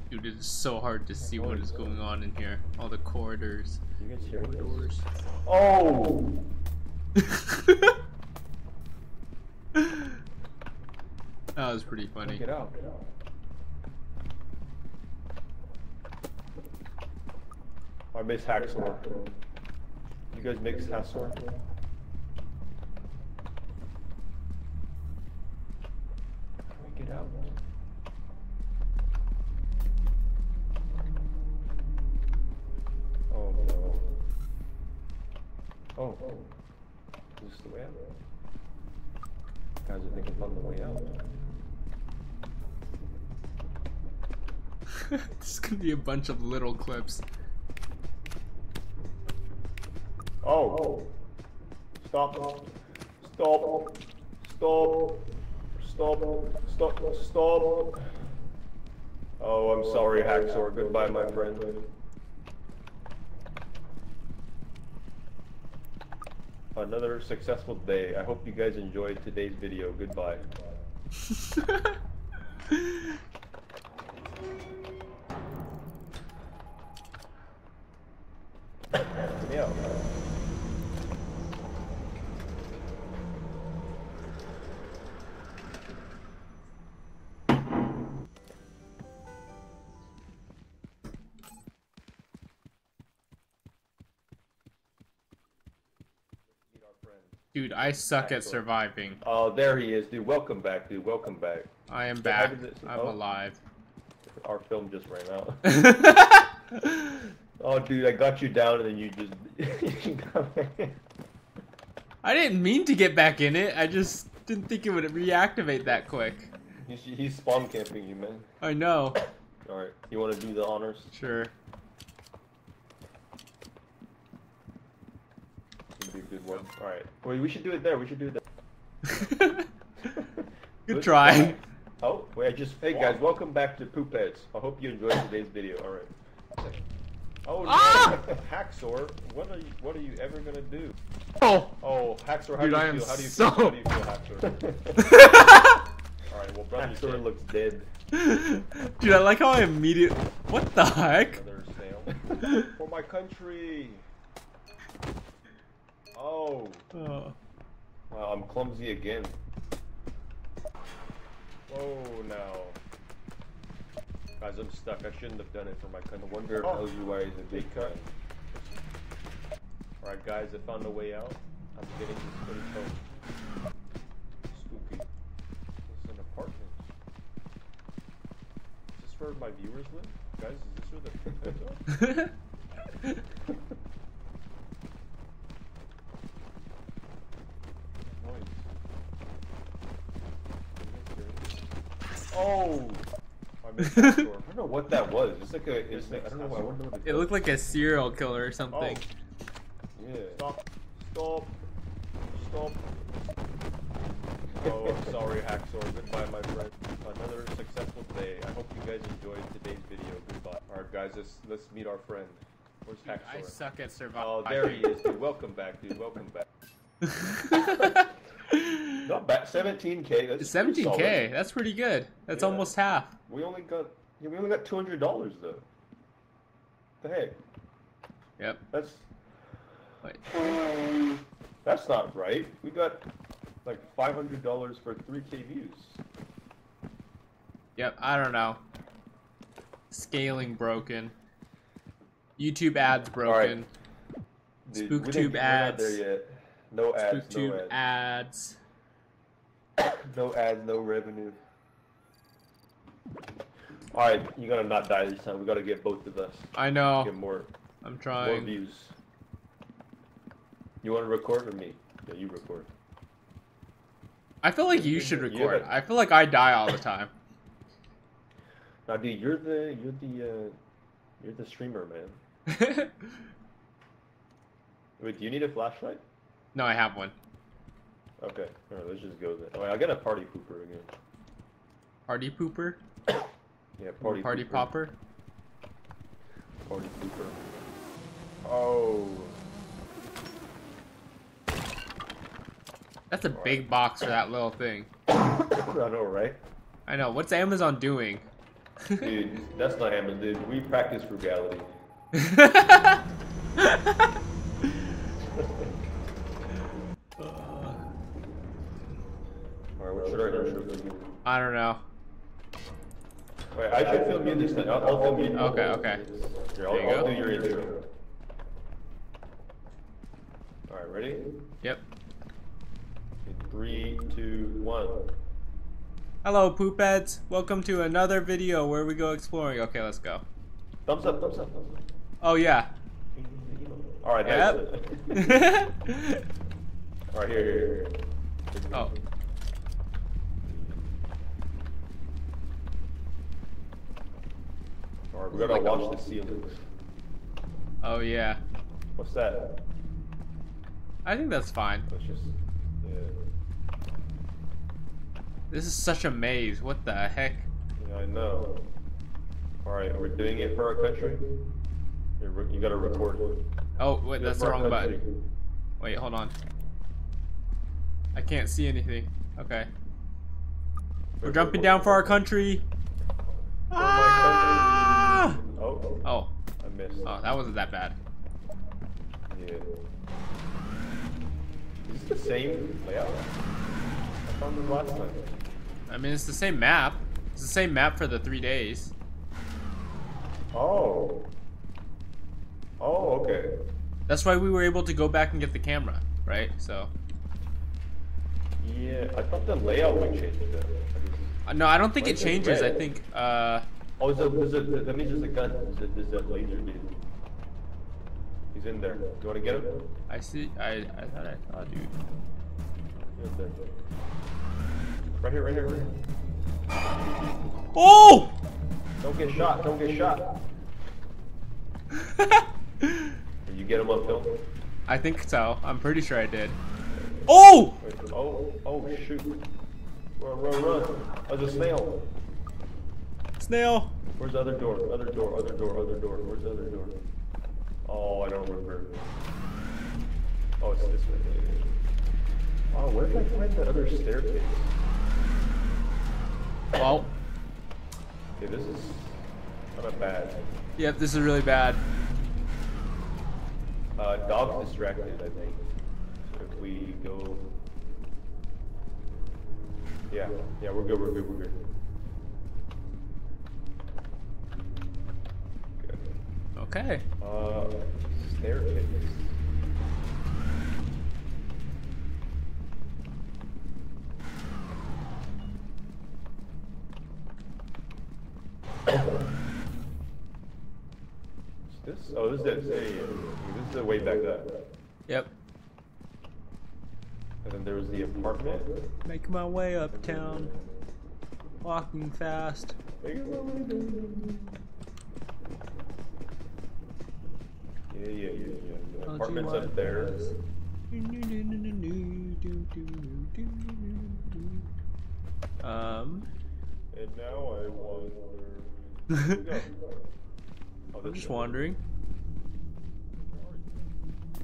Dude, it is so hard to see what is going on in here. All the corridors. You guys hear? Doors. Oh! that was pretty funny. Get out. I miss HacSoar. You guys mix HacSoar? Bunch of little clips. Oh. Stop. Stop. Stop. Stop. Stop. Stop. Oh, I'm sorry, HacSoar. Goodbye, my friend. Another successful day. I hope you guys enjoyed today's video. Goodbye. Dude, I suck at surviving. Oh, there he is, dude. Welcome back, dude. Welcome back. I am back. I'm oh. alive. our film just ran out. oh, dude, I got you down and then you just. I didn't mean to get back in it. I just didn't think it would reactivate that quick. he's, he's spawn camping you, man. I know. Alright, you want to do the honors? Sure. It'd be a good one. Alright. Wait, we should do it there. We should do it there. Good Let's try. Oh, wait, I just. Hey guys, welcome back to Poop Heads. I hope you enjoyed today's video. Alright. Oh no! Ah! HacSoar, what are you what are you ever gonna do? Oh. Oh, HacSoar, how Dude, do you I am feel? How do you so- feel? How do you feel, HacSoar? Alright, well brother HacSoar looks dead. Dude, I like how I immediately. What the heck? For my country! Oh. Oh. Wow, I'm clumsy again. Oh no. Guys, I'm stuck. I shouldn't have done it for my country. I wonder if Oh. LGY is a big cut. Alright, guys, I found a way out. I'm getting this pretty close. Spooky. This is an apartment. Is this where my viewers live? Guys, is this where the pets are? Noise. Oh! I missed that. I don't know what that was. It's like a. It's like, I don't know. I wonder what it looked like a serial killer or something. Oh. Yeah. Stop. Stop. Stop. Oh, I'm sorry, HacSoar. Goodbye, my friend. Another successful day. I hope you guys enjoyed today's video. Goodbye. Alright, guys, let's let's meet our friend. Where's Dude, I suck at Oh, survival. there he is, dude. Welcome back, dude. Welcome back. Not bad. 17k. That's 17k. That's pretty good. That's Yeah. almost half. We only got. Yeah, we only got two hundred dollars though. The heck? Yep. That's Wait. that's not right. We got like five hundred dollars for three k views. Yep. I don't know. Scaling broken. YouTube ads broken. Dude, we didn't- SpookTube ads. there yet. No ads. SpookTube no ads. ads. No ads. No revenue. All right, you gotta not die this time. We gotta get both of us. I know. Get more, I'm trying. More views. You want to record or me? Yeah, you record. I feel like you should record. haven't- I feel like I die all the time. Now, dude, you're the you're the uh, you're the streamer, man. Wait, do you need a flashlight? no, I have one. Okay, all right, let's just go then. Oh, I got a party pooper again. Party pooper. Yeah, party Party pooper. popper. Party pooper. Oh, That's a big box for that little thing. I know, right? I know. What's Amazon doing? Dude, that's not Hammond, dude. We practice frugality. All right, what should our intro be? I don't know. Wait, I should film you this time. I'll, I'll film you. Okay, okay. Here, I'll, There you I'll go. do your intro. All right, ready? Yep. In three, two, one. Hello, poopheads. Welcome to another video where we go exploring. Okay, let's go. Thumbs up, thumbs up, thumbs up. Oh yeah. All right, Yep. nice. All right, here, here, here. oh. All right, we gotta watch the ceilings. Oh yeah. What's that? I think that's fine. Let's just. Yeah. This is such a maze. What the heck? Yeah, I know. All right, we're doing it for our country. You're, re- you gotta record. Oh wait, that's the wrong country. button. Wait, hold on. I can't see anything. Okay. We're jumping down for our country. For my Ah! country. Oh, I missed. oh, that wasn't that bad. Yeah. Is this the same layout? I found the last time. I mean, it's the same map. It's the same map for the three days. Oh. Oh, okay. That's why we were able to go back and get the camera, right? So, Yeah, I thought the layout would change though. No, I don't think is it changes. I think, uh, Oh, there's a, there's a, that means there's a gun. There's a, there's a laser dude. He's in there. Do you want to get him? I see. I I thought I saw dude. He's. Right here, right here, right here. Oh! Don't get shot. Don't get shot. Did you get him up, film? I think so. I'm pretty sure I did. Oh! Oh, oh, shoot. Run, run, run. There's a snail. Snail. Where's the other door? Other door, other door, other door. Where's the other door? Oh, I don't remember. Oh, it's this way. Oh, where did I find that other staircase? Well, Okay, this is kind of bad. yep. This is really bad. Uh, dog's distracted, I think. So if we go... Yeah, yeah, we're good, we're good, we're good. Good. Okay. Uh, staircase. This? Oh, this is it. Hey, this is the way back up. Yep. And then there was the apartment. Make my way uptown. Walking fast. Yeah, yeah, yeah, yeah. The Don't apartment's up there. Um, And now I wonder. where we go. Oh, I'm just way. wondering.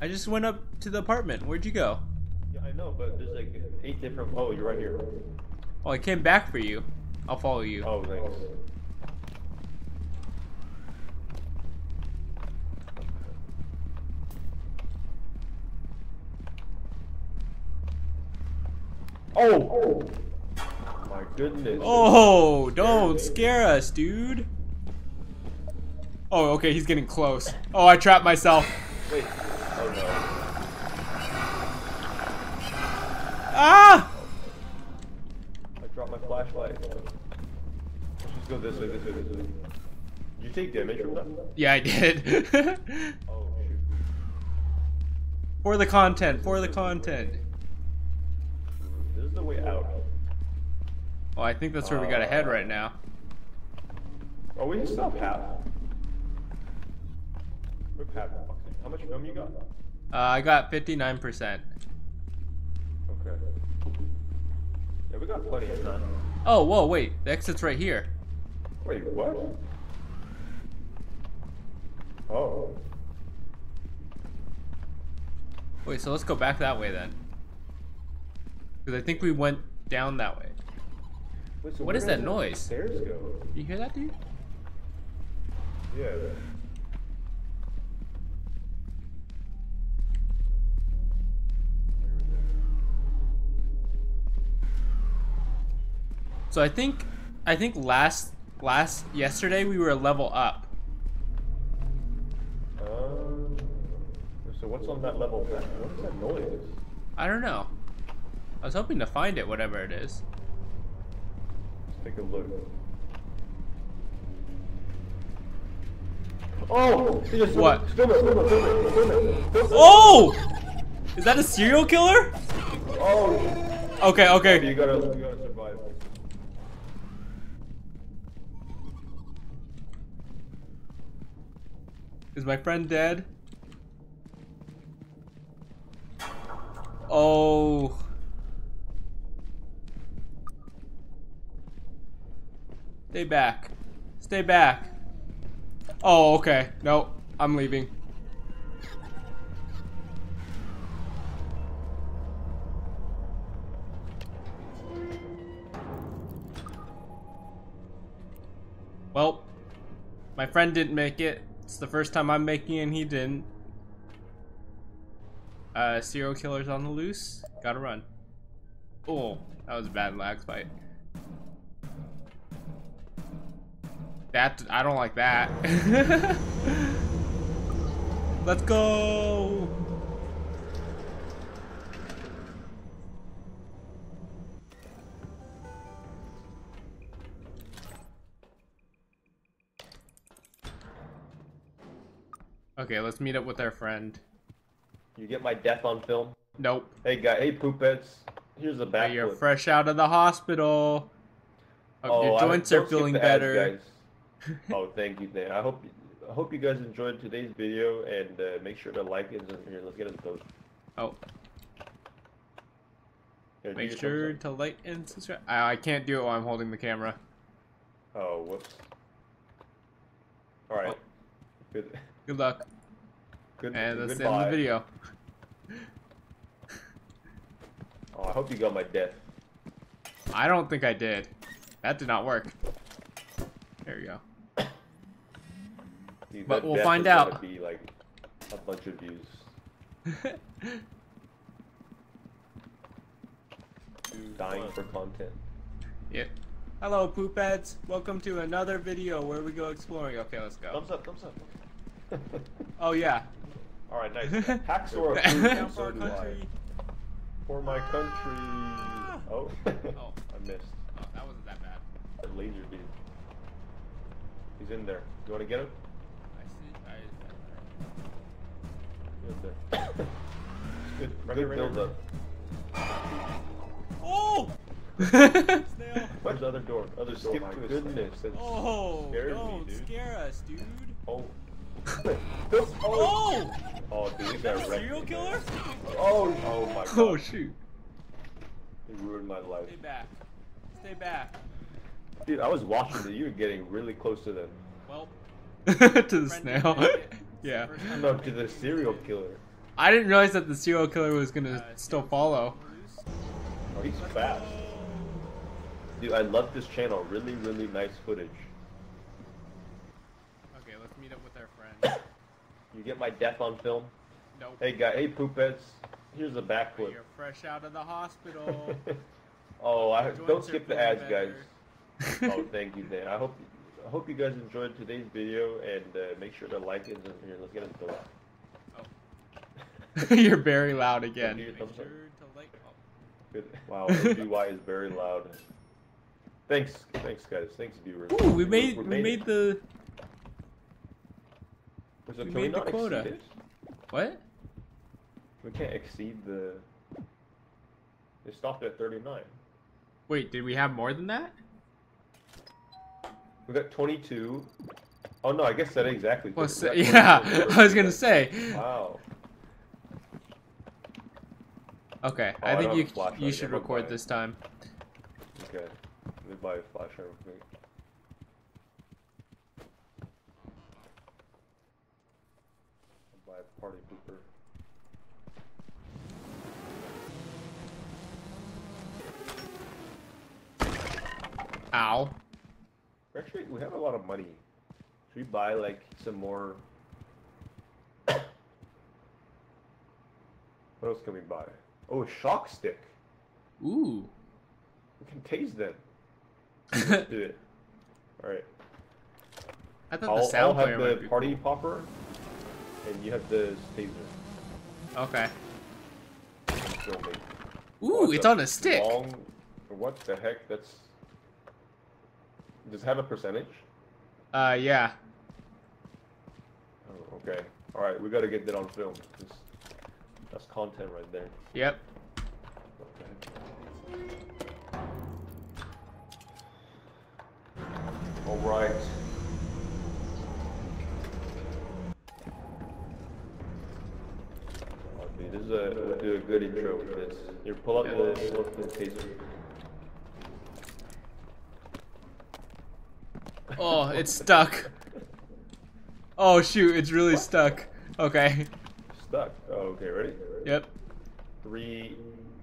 I just went up to the apartment. Where'd you go? Yeah, I know, but there's like eight different. Oh, you're right here. Oh, I came back for you. I'll follow you. Oh, thanks. Oh! My goodness. Oh, don't scare us, dude. Oh, okay, he's getting close. Oh, I trapped myself. Wait. Oh no. Ah! I dropped my flashlight. Let's just go this way, this way, this way. Did you take damage from that? Yeah, I did. Oh shoot. for the content, for the content. This is the way out. Oh, I think that's where we gotta head right now. Oh, we still have half. We're half. How much film you got? Uh, I got 59%. Okay. Yeah, we got plenty of time. Oh, whoa, wait. The exit's right here. Wait, what? Oh. Wait, so let's go back that way then. Because I think we went down that way. Wait, so What is that noise? Stairs go? You hear that, dude? Yeah. So I think, I think last, last, yesterday we were a level up. Um. So what's on that level? What is that noise? I don't know. I was hoping to find it, whatever it is. Let's take a look. Oh! just- What? Film it, film it, film it, film it, film it. Oh! Is that a serial killer? Oh! Okay, okay. You gotta, you gotta survive. Is my friend dead? Oh. Stay back. Stay back. Oh, okay. No, I'm leaving. Well, my friend didn't make it. It's the first time I'm making it and he didn't. Uh, serial killers on the loose. Gotta run. Oh, that was a bad lag fight. That, I don't like that. Let's go! Okay, let's meet up with our friend. You get my death on film? Nope. Hey guy, hey poopets. Here's the back. You're fresh out of the hospital. Oh, your joints I, are feeling better oh, thank you, Dan. I hope I hope you guys enjoyed today's video, and uh, make sure to like it. And here, let's get it posted. Oh, Here, make sure to like and subscribe. I, I can't do it while I'm holding the camera. Oh, whoops. All right. Oh. Good. Good luck. Good. And that's the end of the video. Oh, I hope you got my death. I don't think I did. That did not work. There we go. Dude, But we'll find out. Be like a bunch of views. Dying for content. yep. Hello, poopheads. Welcome to another video where we go exploring. Okay, let's go. Thumbs up, thumbs up. Oh yeah. All right, nice. Hacksaw Down approved, for our so do I. country. For my ah. country. Oh. Oh. I missed. Oh, that wasn't that bad. That laser beam. He's in there. You want to get him? He's in good Right good here, right build up. Oh! Where's the other door? Other door. Skip my to his goodness. That's... oh! Don't dude. scare us, dude. Oh. Oh. oh! Oh, dude, this guy wrecked Serial me, killer? man. Oh, oh my god. Oh shoot! He ruined my life. Stay back. Stay back. Dude, I was watching that. You were getting really close to them. Well. to the snail. Yeah. No, to the serial killer. I didn't realize that the serial killer was gonna still follow. Oh, he's fast. Dude, I love this channel. Really, really nice footage. Okay, let's meet up with our friend. You get my death on film. Nope. Hey, guy. Hey, poopettes. Here's a backflip. You're fresh out of the hospital. oh, I don't skip the feeling ads, guys. oh, thank you, Dan. I hope I hope you guys enjoyed today's video, and uh, make sure to like it. And here, let's get it done. You're very loud again. Make sure to like. oh. Good. Wow, OGY is very loud. Thanks, thanks, guys. Thanks, viewers. Ooh, we made we we made the So we can made the not quota. what? We can't exceed the. They stopped at 39. Wait, did we have more than that? We got 22. Oh no, I guess that exactly. Well, so, yeah, I was gonna say. Wow. Okay, Oh, I I think don't you have a flashlight. you should I'm record this time. Okay. Let me buy a flashlight. Buy a party pooper. Ow. Actually, we have a lot of money. Should we buy like some more? what else can we buy? Oh, a shock stick. Ooh. We can tase them. Let's do it. All right. I thought the I'll, I'll sound player have the party popper, and you have the taser. Okay. and film me. Ooh, it's on a stick. Long, what the heck? That's. Does it have a percentage? Uh, yeah. Oh, okay. All right, we gotta get that on film. That's content right there. Yep. All right. Oh, dude, this is a we'll do a good intro with this. Here, pull up the the taser. Oh, it's stuck. Oh shoot, it's really stuck. Okay. Stuck. Oh, okay, ready? Yep. Three,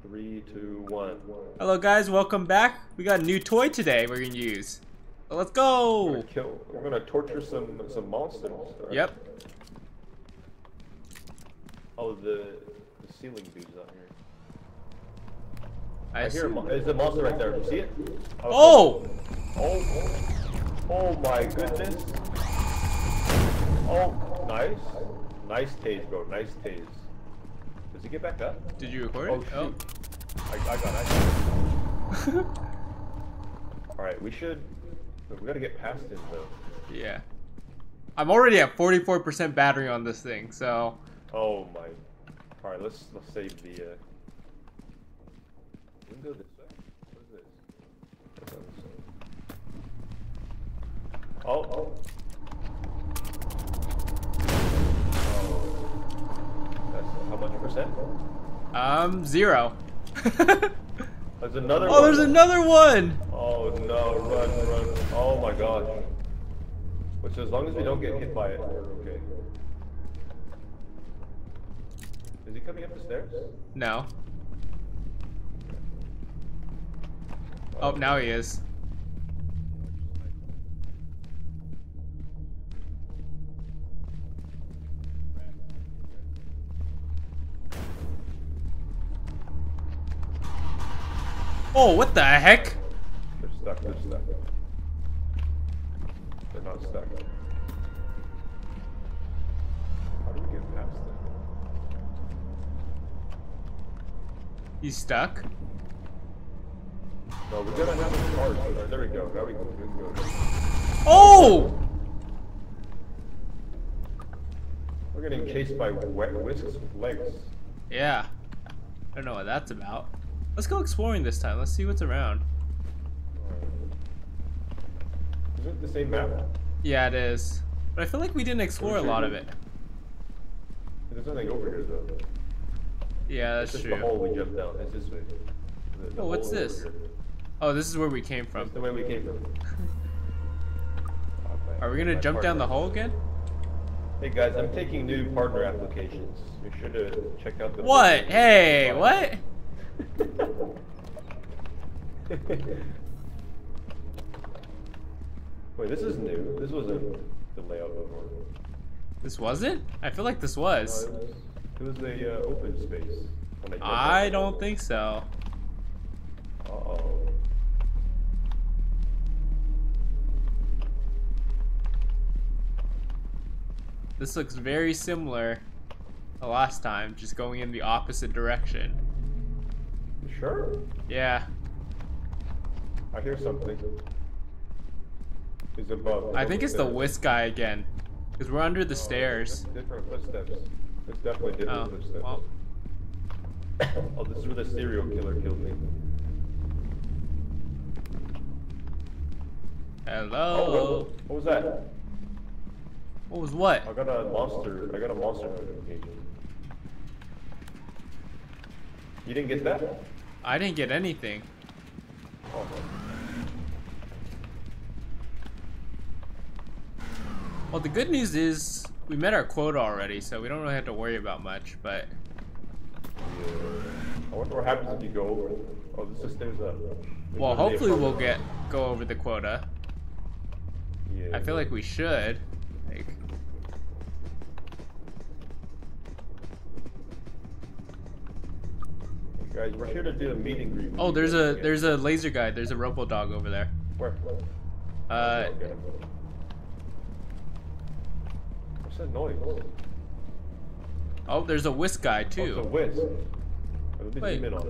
three, two, one. Hello guys, welcome back. We got a new toy today we're gonna use. Let's We're go. gonna kill. We're gonna torture some some monsters. Alright. Yep. Oh, the, the ceiling dudes out here. I I hear a there's a monster right there. You see it? Oh! Oh! Oh my goodness! Oh, nice, nice tase, bro. Nice tase. Does he get back up? Did you record Oh it? shoot! I, I got it. Oh. All right, we should. We gotta get past him though. yeah. I'm already at 44% battery on this thing, so Oh my. Alright, let's let's save the uh we can go this way. What is this? What's on this side? Oh, oh. Oh. That's how much percent? um zero. There's another oh, one. there's another one. Oh no, run, run. Oh my gosh. Which as long as we don't get hit by it, okay. Is he coming up the stairs? No. Oh, now he is. Oh, what the heck? They're stuck, they're stuck. They're not stuck. How do we get past them? He's stuck. No, we gotta have a. There we go. Now we can, go. Oh! We're getting chased by wet whisks legs. Yeah. I don't know what that's about. Let's go exploring this time. Let's see what's around. Is it the same map? Yeah, it is. But I feel like we didn't explore a lot of it. There's nothing over here though. Yeah, that's just the true. hole we jumped down. It's this way. The- the Oh, what's this? Oh, this is where we came from. That's the way we came from. Are we gonna My jump down the hole again? Hey guys, I'm taking new partner applications. Make sure to check out the. What? Hey, what? Wait, this is new. This wasn't the layout before. This wasn't? I feel like this was. it was. It was a uh, open space. I don't think so. Uh oh. This looks very similar to last time, just going in the opposite direction. Sure? Yeah, I hear something. It's above. I think it's the whisk guy again. Because we're under the Oh, stairs. Different footsteps. It's definitely different Oh, footsteps. well. oh, this is where the serial killer killed me. Oh, Hello. what, what was that? What was what? I got a monster. I got a monster notification. You didn't get that? I didn't get anything. Oh, Well, the good news is we met our quota already, so we don't really have to worry about much. But. I wonder what happens if you go over. it. Oh, this just stays up. Well, gonna be a hopefully we'll get go over the quota. Yeah. I feel like we should. Like, Guys, we're here to do a meet and greet. oh, there's a there's a laser guy. There's a robo dog over there. Where? Uh, Okay. What's that noise? oh, there's a whisk guy Oh, it's a too. whisk. Wait. zoom in on it.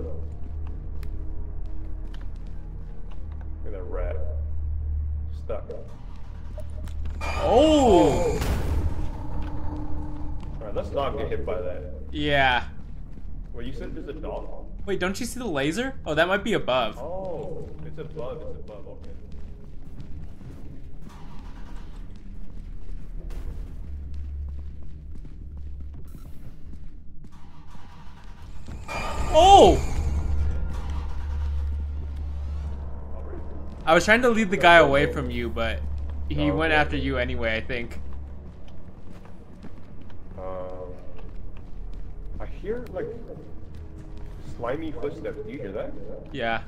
Look at that rat. Stuck. Oh, Alright, let's not get hit by that. yeah. Wait, you said there's a dog? Wait, don't you see the laser? Oh, that might be above. Oh, it's above, it's above, okay. Oh! I was trying to lead the guy away from you, but he Oh, went okay. after you anyway, I think. Um, I hear like slimy footsteps. Do you hear that? Yeah.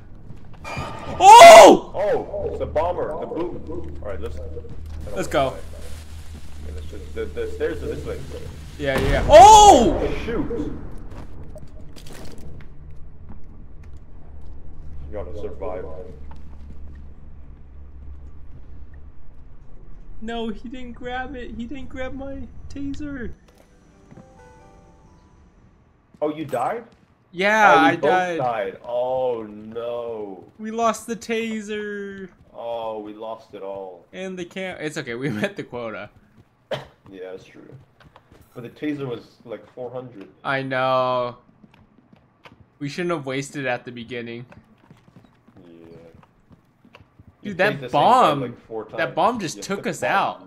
Oh! Oh, it's the bomber, the boom. All right, let's. Let's go. Okay, let's just, the, the stairs are this way. Yeah, yeah. yeah. Oh! Oh, shoot! You gotta survive. No, he didn't grab it. He didn't grab my taser. Oh, you died? Yeah, oh, we I died. died. Oh no. We lost the taser Oh, we lost it all. and the cam. It's okay. We met the quota. Yeah, that's true. But the taser was like 400. I know. We shouldn't have wasted it at the beginning. Yeah. Dude, that take the same guy, bomb- like, four that bomb just Yeah, took us out.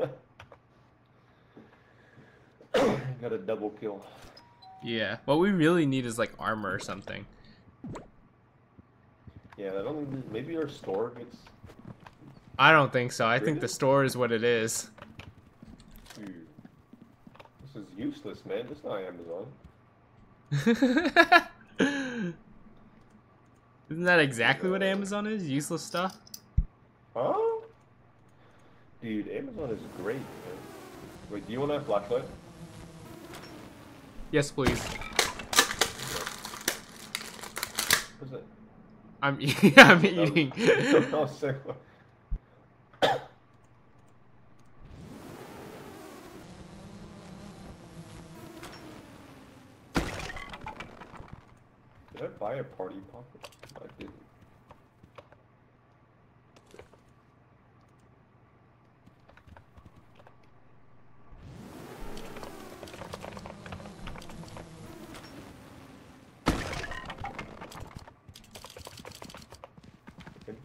us. Got a double kill. Yeah. What we really need is like armor or something. Yeah, I don't think maybe our store gets. I don't think so. I think the store is what it is. Dude, this is useless, man. This is not Amazon. Isn't that exactly what Amazon is? Useless stuff? Huh? Dude, Amazon is great, man. Wait, do you want that flashlight? Yes, please. What's it? I'm eating. I'm eating. sick. Did I buy a party popper? I didn't.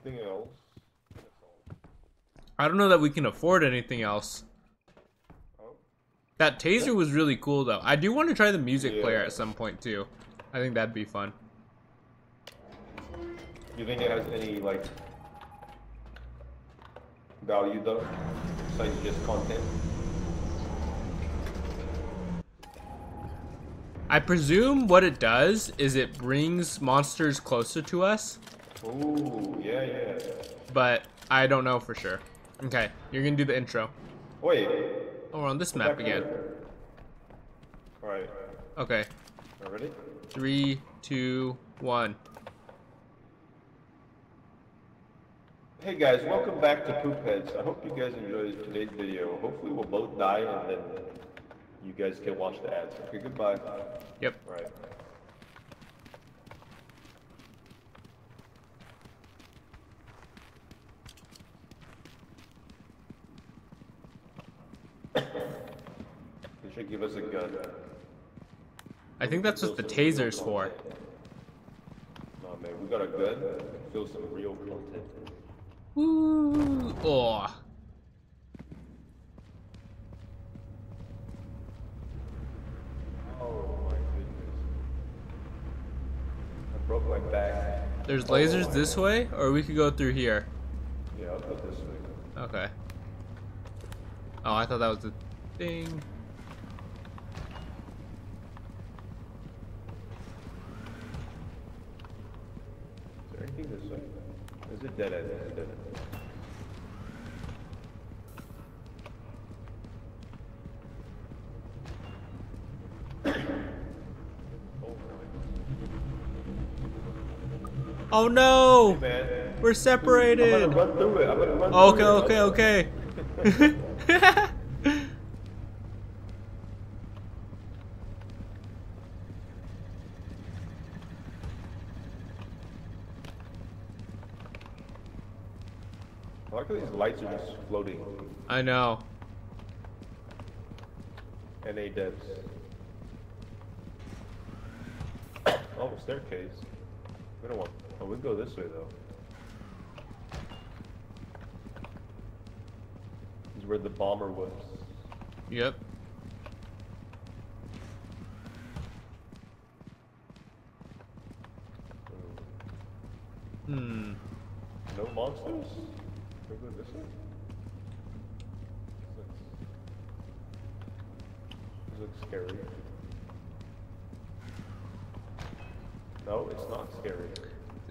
Anything else? That's all. I don't know that we can afford anything else. That taser was really cool though. I do want to try the music player at some point too. I think that'd be fun. You think it has any like value though, besides just content? I presume what it does is it brings monsters closer to us, Ooh, yeah, yeah. but I don't know for sure. Okay, you're gonna do the intro. Wait. Oh, we're on this map again. All right. Okay, All ready? three, two, one. Hey guys, welcome back to Poop Heads. I hope you guys enjoyed today's video. Hopefully we'll both die and then you guys can watch the ads. Okay, goodbye. Yep. All right. Give us a gun. I think that's what the taser's for. Nah, man, we got a gun. Feel some real content. Woo! Oh, Oh my goodness. I broke my back. there's lasers this way, or we could go through here. Yeah, I'll go this way. Okay. Oh, I thought that was the thing. Is there anything this way? Is it dead? Is it dead? Oh no! Man. We're separated! gonna run through it. I'm gonna run Okay, okay, okay. I like how these lights are just floating. I know. NA devs. Oh, staircase. We don't want. Oh, we go this way though. This is where the bomber was. Yep. Hmm. No monsters? We go this way? This looks, scary. No, it's not scary.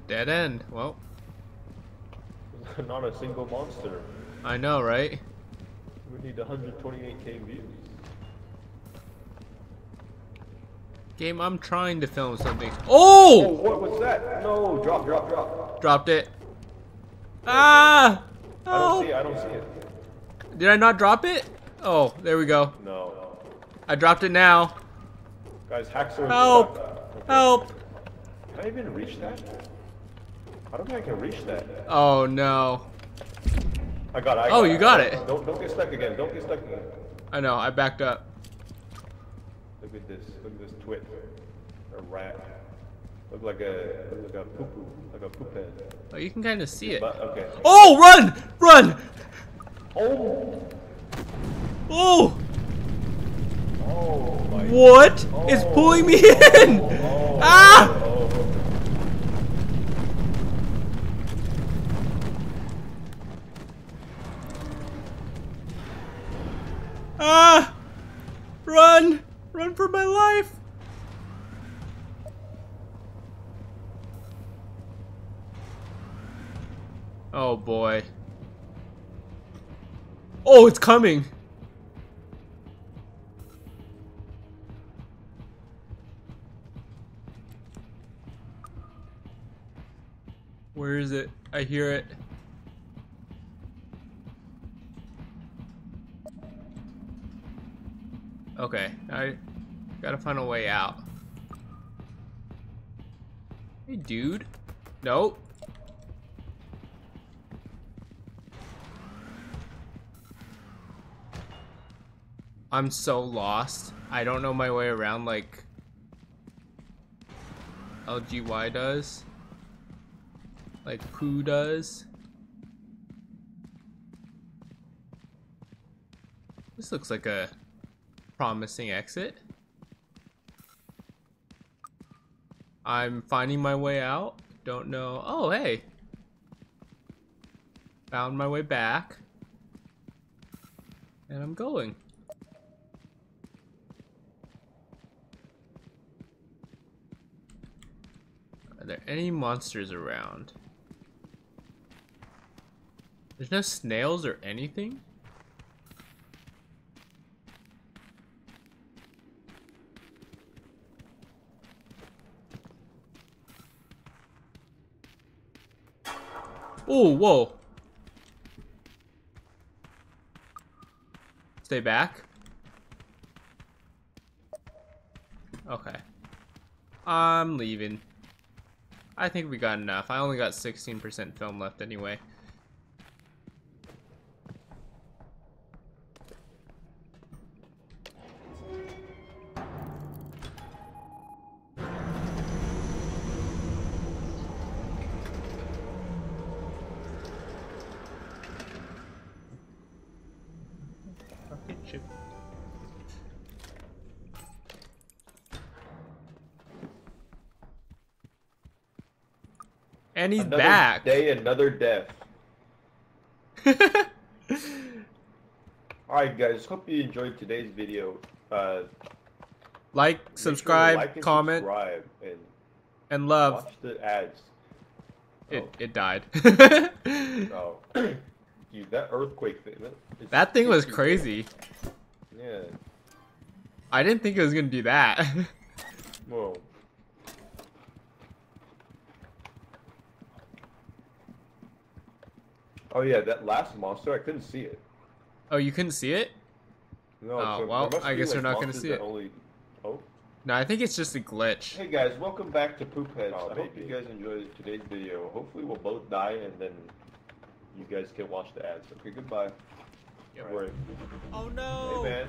Dead end. Well, not a single monster. I know, right? We need 128k views. Game, I'm trying to film something. Oh, Oh! what was that? No, drop, drop, drop. Dropped it. Ah! I don't Oh! see it. I don't see it. Did I not drop it? Oh, there we go. No. I dropped it now. Guys, HacSoar. Help! Okay. Help! Can I even reach that? I don't think I can reach that. Oh no. I got it. I Oh, got you got it. Don't don't get stuck again. Don't get stuck again. I know, I backed up. Look at this. Look at this twit. A rat. Look like a look like a poo poo. Like a poop head. Oh, you can kind of see it. But okay. Oh, run! Run! Oh. Oh! Oh. What is pulling me in? Oh, Ah! oh. Ah! Run! Run for my life! Oh boy. Oh, it's coming! Where is it? I hear it. Okay, I gotta find a way out. Hey, dude. Nope. I'm so lost. I don't know my way around like LGY does. Like Pooh does. This looks like a promising exit. I'm finding my way out. Don't know. Oh, hey. Found my way back. And I'm going. Are there any monsters around? There's no snails or anything? Oh, whoa. Stay back. Okay. I'm leaving. I think we got enough. I only got 16% film left anyway. And he's Another back. day, another death. Alright guys, hope you enjoyed today's video. Uh, like, sure subscribe, like and comment, subscribe, and and love. watch the ads. It it died. Oh, dude, that earthquake thing. That, that thing was crazy. Yeah. I didn't think it was gonna do that. Whoa. Oh yeah, that last monster, I couldn't see it. oh, you couldn't see it? No, Oh, so well, I guess like, we're not gonna see it. Only... Oh. No, I think it's just a glitch. Hey guys, welcome back to Poop Heads. Oh, I hope you guys enjoyed today's video. Hopefully we'll both die and then you guys can watch the ads. Okay, goodbye. Yep. Right. Oh no! Hey man,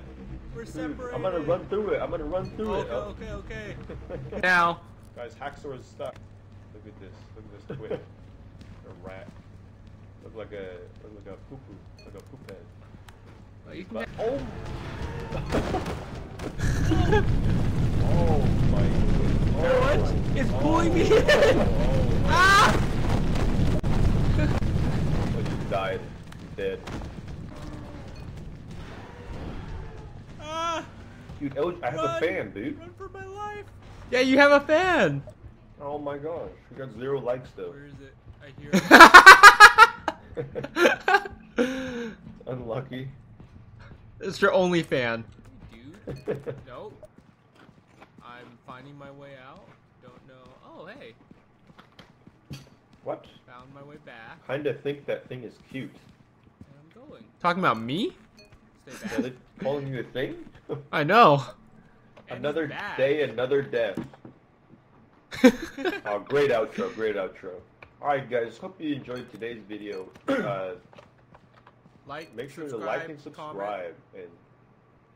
We're Dude, I'm gonna run through it. I'm gonna run through it. Oh. okay, okay. Now, Guys, HacSoar is stuck. Look at this. Look at this twit. a rat. Like a like a poo poo. Like a poop head. oh, you can But, get- oh! oh my What? oh, It's oh, pulling me oh, in. oh, ah! Oh, you died. Dead. ah! Dude, El- I have a fan, dude. Run for my life! Yeah, you have a fan. Oh my gosh, we got zero likes though. Where is it? I hear it. Unlucky. it's your only fan. Dude. Nope. I'm finding my way out. Don't know. Oh, hey. what? Found my way back. Kinda think that thing is cute. And I'm going. Talking about me? Stay Are they calling you a thing? I know. And another day, another death. Oh, great outro, great outro. Alright guys, hope you enjoyed today's video. Uh, Like, Make sure to like and comment, subscribe. And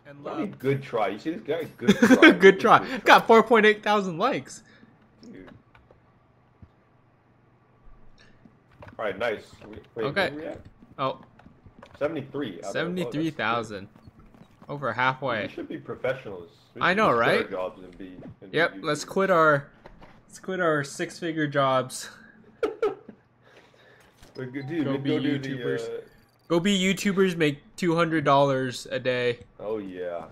and love. good try. You see this guy? Good try. Good try. Got 4.8 thousand likes. Dude. All right, nice. Wait, Okay. where we at? Oh, 73. out of- oh, that's good. 73,000. Over halfway. We should be professionals. We I know, just quit our right? Jobs and be, and be Yep, let's quit our let's quit our six-figure jobs. We could Go be go YouTubers. The, uh, Go be YouTubers, make $200 a day, oh yeah.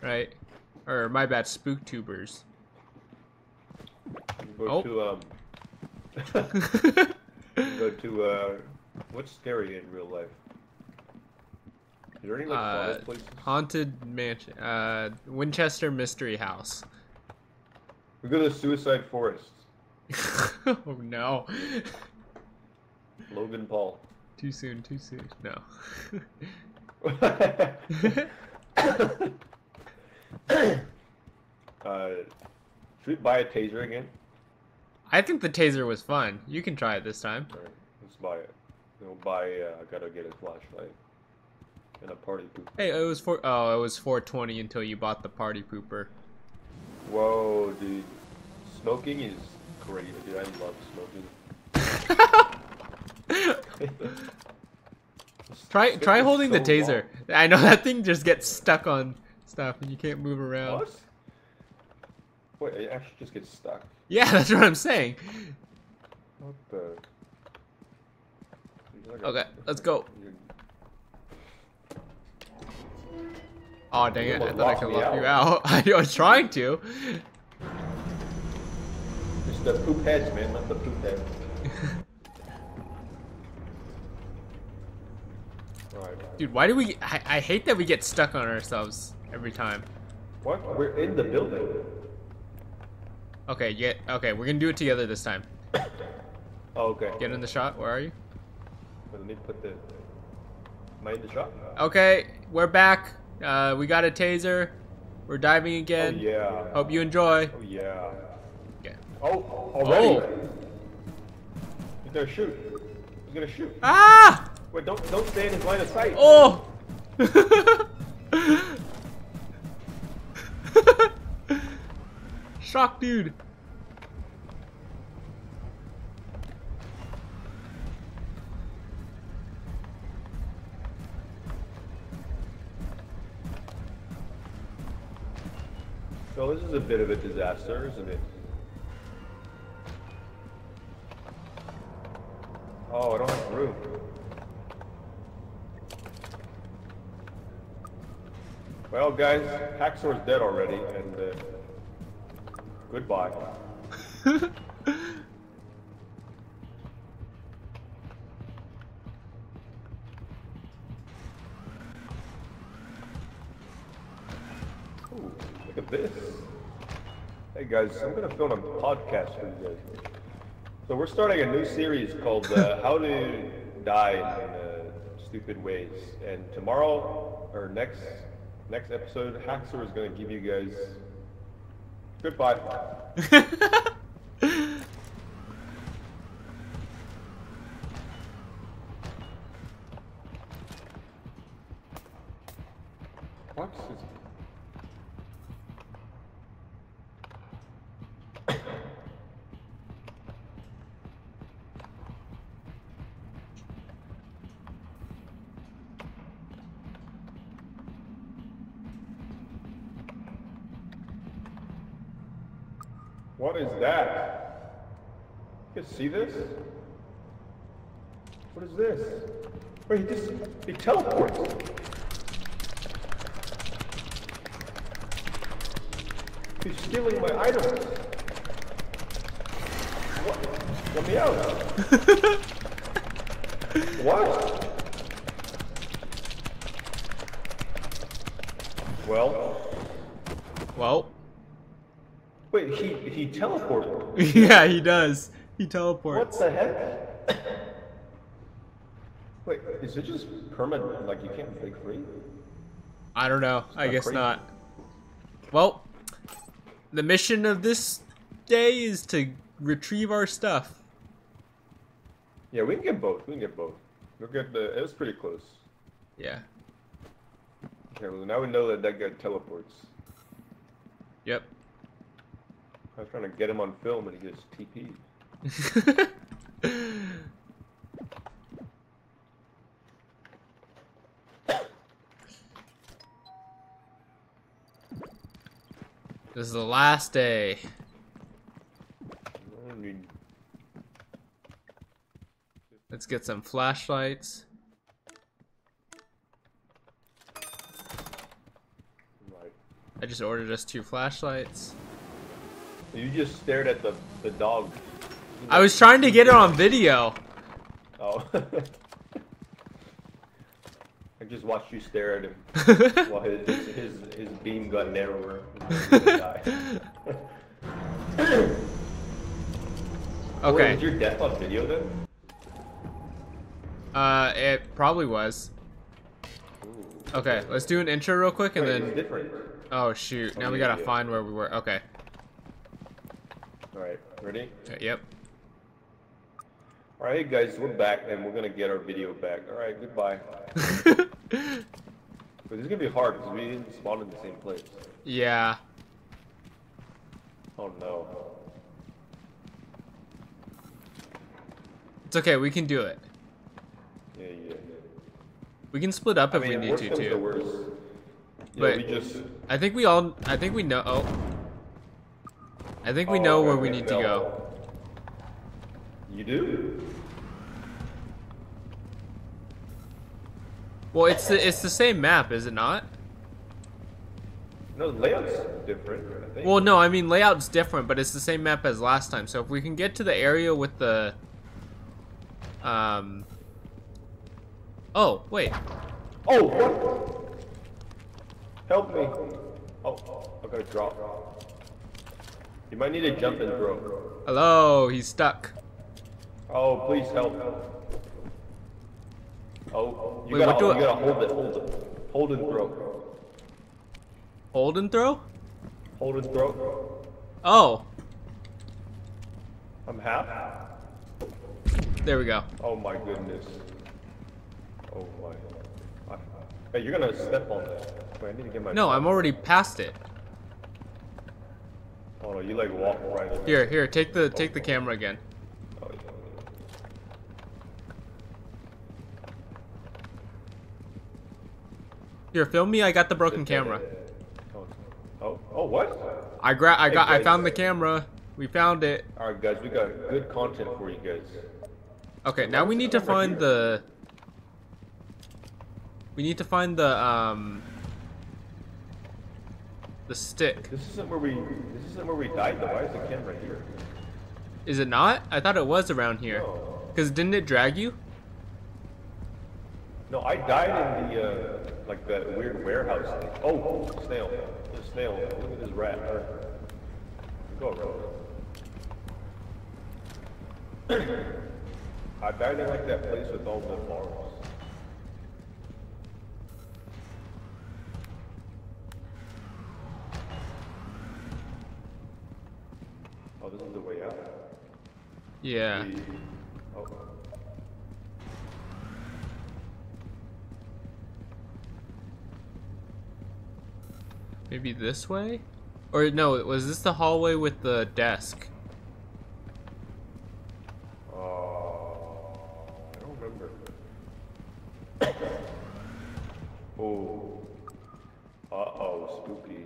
right? Or my bad, spooktubers. We Go Oh. to um. go to uh. What's scary in real life? Is there any like Uh, haunted places? Haunted mansion, uh, Winchester Mystery House. We go to Suicide Forest. oh no. Logan Paul. Too soon, too soon. No. uh, should we buy a taser again? I think the taser was fun. You can try it this time. Alright, let's buy it. We'll buy. Uh, I gotta get a flashlight and a party pooper. Hey, it was four oh, it was 420 until you bought the party pooper. Whoa, dude! Smoking is great, dude. I love smoking. try try holding the so taser. I know that thing just gets stuck on stuff and you can't move around. What? Wait, it actually just gets stuck. Yeah, that's what I'm saying. What the? Okay, let's go. Oh dang it! I thought I could lock you out. out. I was trying to. It's the poop heads, man, not the poop heads. Dude, why do we? I, I hate that we get stuck on ourselves every time. What? We're in the building. Okay, get okay. We're gonna do it together this time. Oh, okay. Get in the shot. Where are you? Let me put the. Am I in the shot? Okay, we're back. Uh, we got a taser. We're diving Oh, again. yeah. Hope you enjoy. Oh, yeah. Okay. Oh, already? Oh. He's gonna shoot. He's gonna shoot. Ah! Wait, don't don't stay in his line of sight. Oh! Shock, dude. So this is a bit of a disaster, isn't it? Guys, HacSoar's dead already, and uh, goodbye. Ooh, look at this. Hey guys, I'm gonna film a podcast for you guys. So we're starting a new series called uh, "How to Die in uh, Stupid Ways," and tomorrow or next next episode, HacSoar is gonna give you guys goodbye. What? Is- What is that? You can see this? What is this? Wait, he just he teleports. He's stealing my items. What? Let me out. what? Well, well, wait, he he teleported. yeah, he does. He teleports. What the heck? Wait, is it just permanent? Like you can't break free? I don't know. I guess crazy. not. Well, the mission of this day is to retrieve our stuff. Yeah, we can get both. We can get both. We'll get the. It was pretty close. Yeah. Okay, well now we know that that guy teleports. Yep. I was trying to get him on film and he just TP'd. This is the last day. Let's get some flashlights. I just ordered us two flashlights. you just stared at the the dog. I was trying to get it on video. Oh. I just watched you stare at him while his his, his, his beam got narrower. Wait, okay. was your death on video then? Uh, it probably was. Okay, let's do an intro real quick and Wait, then. different. Oh shoot! Now we gotta find where we were. Okay. All right, ready? Uh, Yep. All right, guys, we're back and we're gonna get our video back. All right, goodbye. But this is gonna be hard because we didn't spawn in the same place. yeah. Oh no. It's okay. We can do it. Yeah, yeah. We can split up I if mean, we need to too. You But- we just. I think we all. I think we know. Oh. I think we oh, know Oh, where we need to go. You do? Well, it's the it's the same map, is it not? No, the layout's different. I think. Well, no. I mean, layout's different, but it's the same map as last time. So if we can get to the area with the. Um. Oh wait. Oh, what? Help me. Oh, I gotta drop. You might need a jump and throw. Hello. He's stuck. Oh, please help. Oh, you Wait, gotta, what do you gotta hold it, hold it. Hold and throw. Hold and throw. Hold and throw. Oh. I'm half. There we go. Oh my goodness. Oh my. I, hey, you're gonna step on that. Wait, I need to get my. No, I'm already past it. Oh no, you like walk right over. Here, here. Take the take the camera again. Here, film me. I got the broken camera. Oh, oh, oh, what? I gra- I got I guys. found the camera. We found it. All right, guys, we got good content for you guys. Okay, now we need to find the. We need to find the um. The stick. This isn't where we. This isn't where we died though. Why is the camera here? Is it not? I thought it was around here. No. Cause didn't it drag you? No, I died in the uh, like that weird warehouse thing. Oh, snail. A snail. Look at this rat. Go. I died in like that place with all the bars. Oh, this is the way out. Yeah. The- Oh. Maybe this way? Or no, was this the hallway with the desk? Uh, I don't remember. oh. Uh oh, spooky.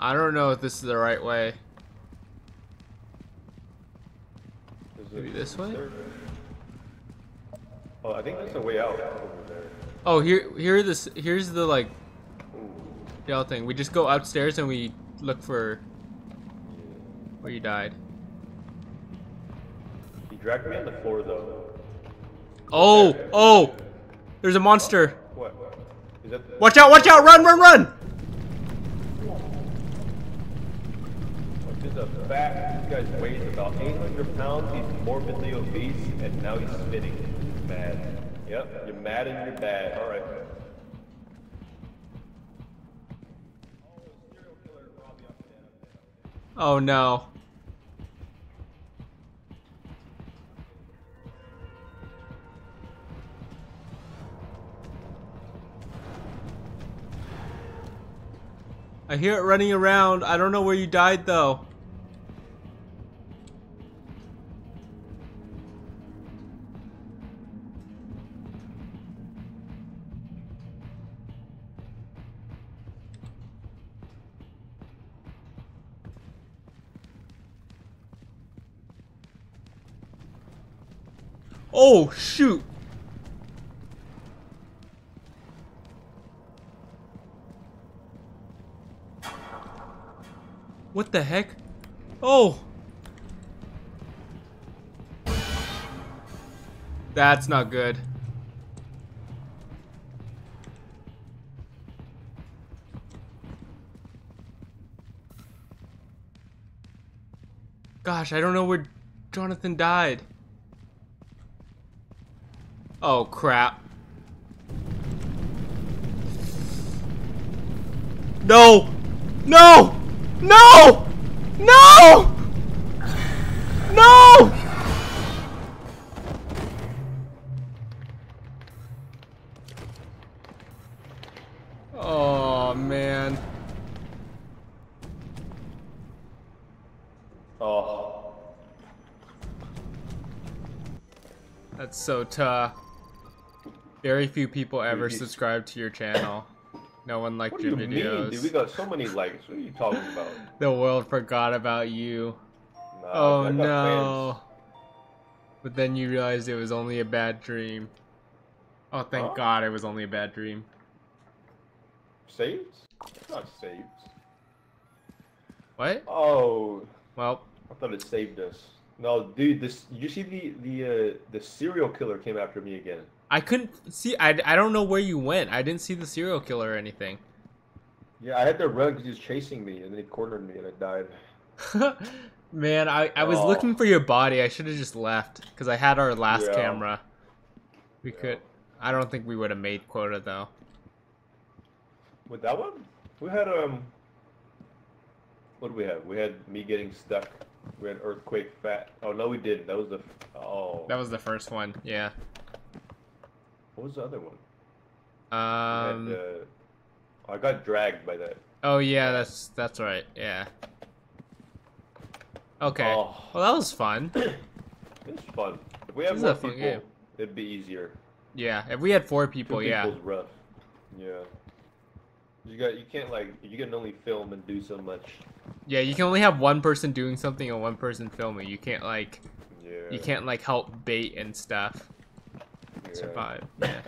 I don't know if this is the right way. Maybe this way? Oh, I think there's a way out over there. Oh, here here this here's the like. Yellow thing. We just go upstairs and we look for where you died. He dragged me on the floor though. Oh, oh! There's a monster. What? Is that? Watch out, watch out, run, run, run! This is a fat. This guy's weighs about 800 pounds. He's morbidly obese, and now he's spitting. He's mad. Yep, you're mad and you're bad. All right. Oh no. I hear it running around. I don't know where you died though. Oh, shoot. What the heck? Oh! That's not good. Gosh, I don't know where Jonathan died. Oh, crap. No! No! No! No! No! Oh, man. Oh. That's so tough. Very few people ever Dude, subscribe to your channel. No one liked What do your you mean, dude? We got so many likes. What are you talking about? The world forgot about you. Nah, oh no. But then you realized it was only a bad dream. Oh, thank Huh? God it was only a bad dream. Saved? It's not saved. What? Oh, Well, I thought it saved us. No, dude, this. You see the the uh, the serial killer came after me again. I couldn't see. I, I don't know where you went. I didn't see the serial killer or anything. Yeah, I had to run because he was chasing me, and then he cornered me, and I died. Man, I, I was Oh. looking for your body. I should have just left because I had our last Yeah. camera. We Yeah. could. I don't think we would have made quota though. With that one, we had um. What did we have? We had me getting stuck. We had earthquake fat. Oh no, we didn't. That was the. Oh. That was the first one. Yeah. What was the other one? Um. had, uh, I got dragged by that. Oh yeah, that's that's right. Yeah. Okay. Oh. Well, that was fun. It's fun. If we have This more people, game. it'd be easier. Yeah. If we had four Two people, yeah. people's rough. Yeah. You got. You can't like. You can only film and do so much. Yeah, you can only have one person doing something and one person filming. You can't like Yeah. you can't like help bait and stuff. Yeah. Survive. Yeah.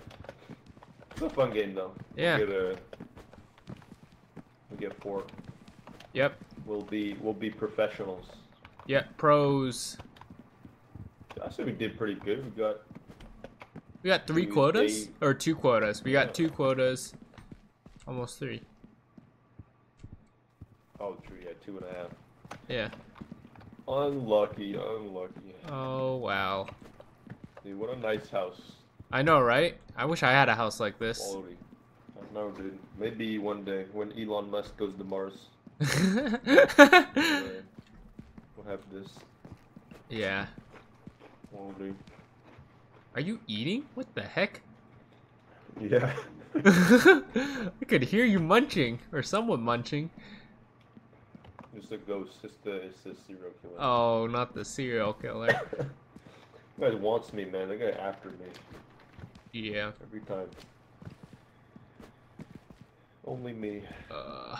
It's a fun game though. Yeah. We get, a, we get four. Yep. We'll be we'll be professionals. Yep. Pros. I said we did pretty good. We got We got three Two, quotas eight. or two quotas. We Yeah. got two quotas. Almost three. oh true, yeah, two and a half. Yeah. Unlucky, unlucky. Oh wow. Dude, what a nice house. I know, right? I wish I had a house like this. Quality. I know, dude. Maybe one day when Elon Musk goes to Mars, uh, we'll have this. yeah. Quality. Are you eating? What the heck? Yeah. I could hear you munching, or someone munching. It's a ghost. It's the it's the serial killer. Oh, not the serial killer. That guy wants me, man. That guy after me Yeah. every time. Only me. Uh.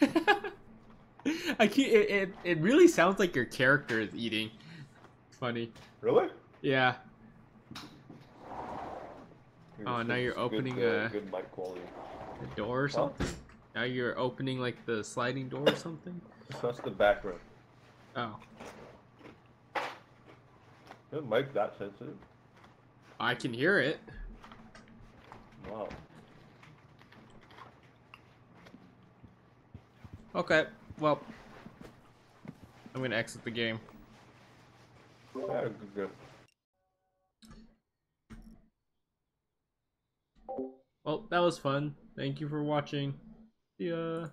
I can't. It, it, it really sounds like your character is eating. Funny. Really? Yeah. Here, Oh, now you're it's good, opening uh, a- good mic quality. The door or something. Now you're opening like the sliding door or something. That's the background. Oh. Is mic that sensitive? I can hear it. Wow. Okay. Well. I'm gonna exit the game. Yeah, good, good. Well, that was fun. Thank you for watching. See ya.